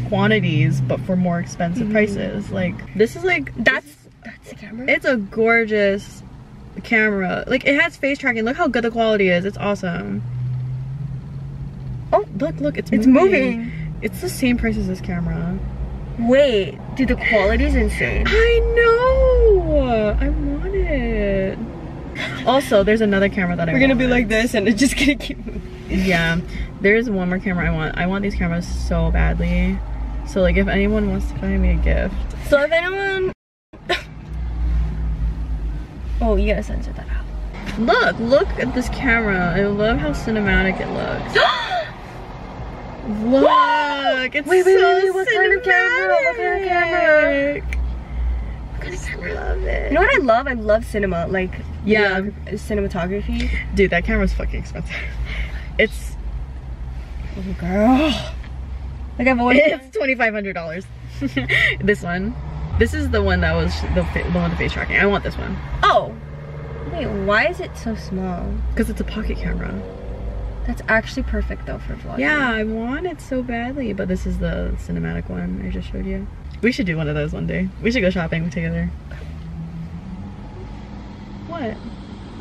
B: quantities but for more expensive
A: Mhm.
B: prices. Like this is like
A: That's that's the camera.
B: It's a gorgeous camera. Like it has face tracking. Look how good the quality is. It's awesome. Oh, look, look, it's
A: It's
B: moving.
A: moving.
B: It's the same price as this camera.
A: Wait, dude, the quality's insane.
B: I know. I want it. Also, there's another camera that I
A: We're gonna be like this, and it's just gonna keep moving.
B: Yeah, there's one more camera I want. I want these cameras so badly. So like, if anyone wants to buy me a gift,
A: So if anyone. oh, you gotta censor that out.
B: look, look at this camera. I love how cinematic it looks. [gasps] [gasps] Look, it's
A: Wait, wait,
B: so
A: wait, wait, what kind of camera? What kind of camera?
B: love it.
A: You know what I love? I love cinema, like
B: Yeah.
A: cinematography.
B: Dude, that camera's fucking expensive. [laughs] It's
A: Oh, girl. Like I've always.
B: it's twenty five hundred dollars. [laughs] this one. This is the one that was the the one with the face tracking. I want this one
A: oh. Wait, why is it so small?
B: because it's a pocket camera.
A: That's actually perfect though for vlogging.
B: Yeah, I want it so badly, but this is the cinematic one I just showed you. We should do one of those one day. We should go shopping together. What?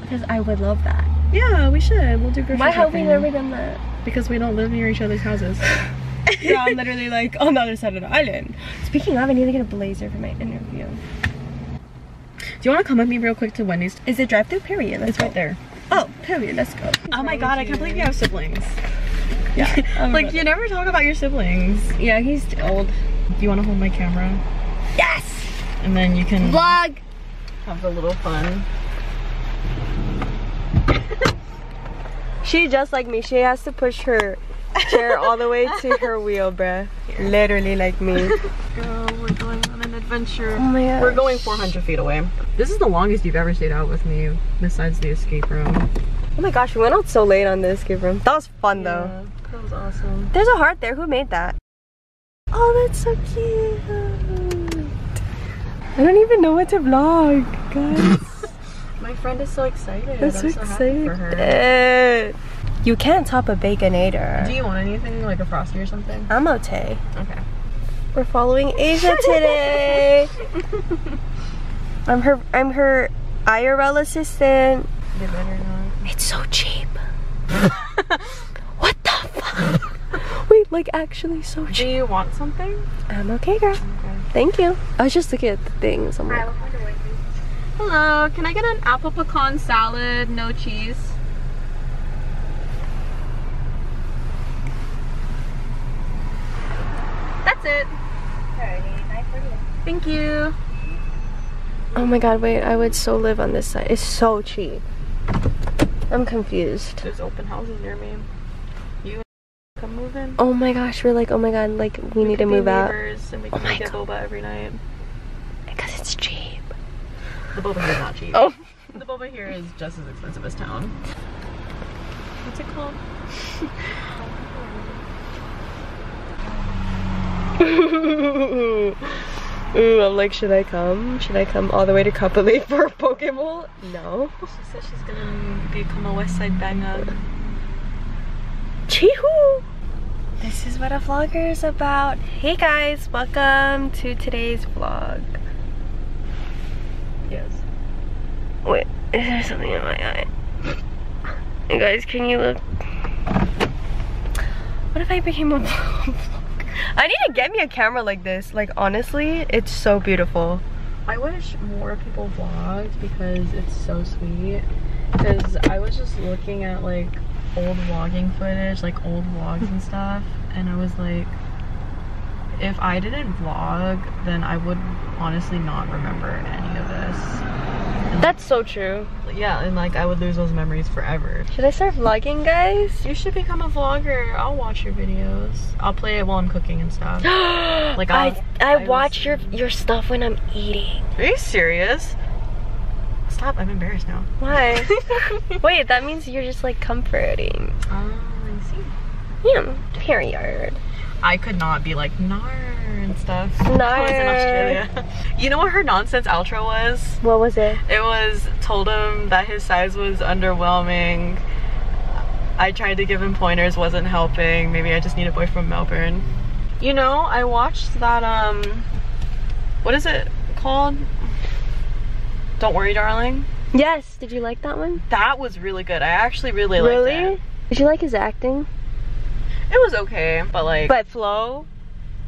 A: Because I would love that.
B: Yeah, we should. We'll do grocery
A: Why have we
B: shopping.
A: never done that?
B: Because we don't live near each other's houses. [laughs]
A: yeah, I'm literally like on the other side of the island. Speaking of, I need to get a blazer for my interview.
B: Do you want to come with me real quick to Wendy's?
A: Is it drive through? Period. Let's
B: It's right there.
A: Oh, period. Let's go.
B: Oh my god, I can't believe you have siblings.
A: Yeah. [laughs] Oh I'm
B: like you never talk about your siblings.
A: Yeah, he's old.
B: Do you want to hold my camera?
A: Yes.
B: And then you can
A: Vlog.
B: have a little fun.
A: She just like me. She has to push her chair all the way to [laughs] her wheel, bruh. Literally like me.
B: Girl, we're going on an adventure.
A: Oh my god.
B: We're going 400 feet away. This is the longest you've ever stayed out with me, besides the escape room.
A: Oh my gosh, we went out so late on the escape room. That was fun though.
B: That was awesome.
A: There's a heart there. Who made that? Oh, that's so cute. I don't even know what to vlog, guys. [laughs]
B: My friend is so excited.
A: I'm so
B: so happy for her.
A: excited. You can't top a baconator.
B: Do you want anything like a frosty or something?
A: I'm okay.
B: Okay.
A: We're following Asia today. I'm her I'm her IRL assistant.
B: You better not.
A: It's so cheap. [laughs] what the fuck? Wait, like actually so cheap.
B: Do you want something?
A: I'm okay, girl.
B: Okay.
A: Thank you. I was just looking at the things. I'm like,
B: Hello, can I get an apple pecan salad, no cheese? That's it. Thank you.
A: oh my god, wait, I would so live on this side. It's so cheap. I'm confused.
B: There's open houses near me. You come move in.
A: Oh my gosh, we're like, oh my god, like we, need to move out.
B: And we
A: Oh my
B: get
A: God.
B: boba every night.
A: Because it's cheap.
B: The boba here is not cheap.
A: Oh.
B: The boba here is just as expensive as town. What's it called? [laughs] [laughs]
A: Ooh, I'm like, should I come? Should I come all the way to Kapolei for a poke bowl? No.
B: She said she's gonna become a West Side banger.
A: Cheehoo! This is what a vlogger is about. Hey guys, welcome to today's vlog.
B: Yes.
A: Wait, is there something in my eye? You guys, can you look? What if I became a [laughs] vlog? I need to get me a camera like this. Like honestly, it's so beautiful.
B: I wish more people vlogged because it's so sweet. Because I was just looking at like old vlogging footage, like old vlogs and stuff, and I was like, if I didn't vlog, then I would honestly not remember any of this.
A: That's so true.
B: Yeah, and like I would lose those memories forever.
A: Should I start vlogging, guys?
B: You should become a vlogger. I'll watch your videos. I'll play it while I'm cooking and stuff. [gasps]
A: like
B: I'll-
A: I, I,
B: I
A: watch your your stuff when I'm eating.
B: Are you serious? Stop, I'm embarrassed now.
A: Why? [laughs] Wait, that means you're just like comforting.
B: Oh,
A: Yeah, period.
B: I could not be like nar and stuff.
A: Nar. [laughs]
B: In Australia. You know what her nonsense outro was?
A: What was it?
B: It was told him that his size was underwhelming. I tried to give him pointers, wasn't helping. Maybe I just need a boy from Melbourne. You know, I watched that um what is it called? Don't worry, darling.
A: Yes. Did you like that one?
B: That was really good. I actually really liked it. really?
A: Did you like his acting?
B: It was okay, but like
A: But Flo,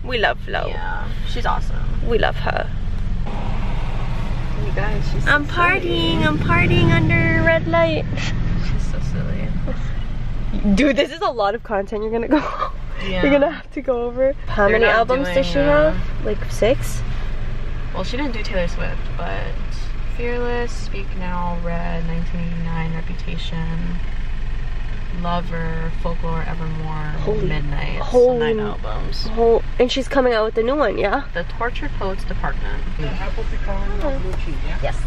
A: we love Flo.
B: yeah, she's awesome.
A: We love her.
B: You guys, she's so
A: I'm partying. I'm partying under red light.
B: She's so silly.
A: Dude, this is a lot of content you're gonna go. [laughs]
B: Yeah.
A: You're gonna have to go over. How
B: They're
A: many albums does she
B: uh,
A: have? Like six?
B: Well, she didn't do Taylor Swift, but Fearless, Speak Now, Red, 1989, Reputation, Lover, Folklore, Evermore,
A: Holy-
B: Midnight. So
A: holy-
B: nine albums.
A: Whole, and she's coming out with a new one, yeah?
B: The Tortured Poets Department.
C: apple pecan blue cheese, yeah?
A: Yes.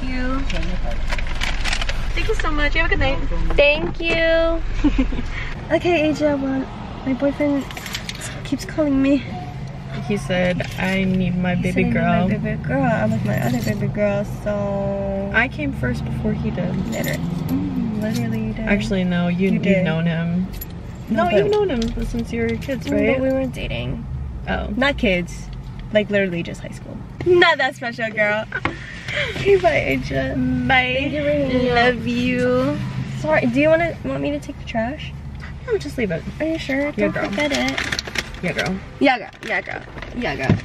B: Thank you. Thank you so much. You have a good night.
A: Thank you. [laughs] okay, Asia, well, my boyfriend keeps calling me.
B: He said, I need my
A: He
B: baby
A: said I need
B: girl.
A: My baby girl. I'm with my other baby girl, so.
B: I came first before he did.
A: literally, mm, literally you did.
B: Actually, no, you,
A: You
B: you've
A: did.
B: known him.
A: No,
B: No, you've known him since you were kids,
A: Mm,
B: right?
A: But we weren't dating.
B: oh.
A: Not kids. Like literally just high school. Not that special, girl. okay, bye, Asia.
B: Bye.
A: Thank you for hanging out.
B: Love you.
A: Sorry, do you want to want me to take the trash?
B: No, just leave it.
A: Are you sure?
B: Yeah,
A: Don't
B: girl.
A: forget it.
B: Yeah, girl.
A: Yeah, girl. Yeah, girl. Yeah, girl.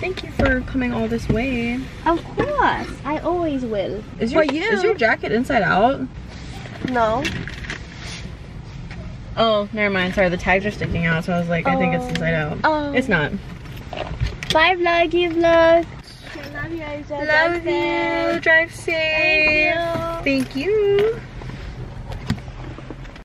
B: Thank you for coming all this way.
A: Of course. I always will.
B: Is your
A: For you.
B: is your jacket inside out?
A: No.
B: Oh, never mind. Sorry, the tags are sticking out, so I was like, I think it's oh. inside out.
A: Oh.
B: It's not.
A: Bye, vloggy vlog. Love you.
B: Love you. Drive safe. Thank you.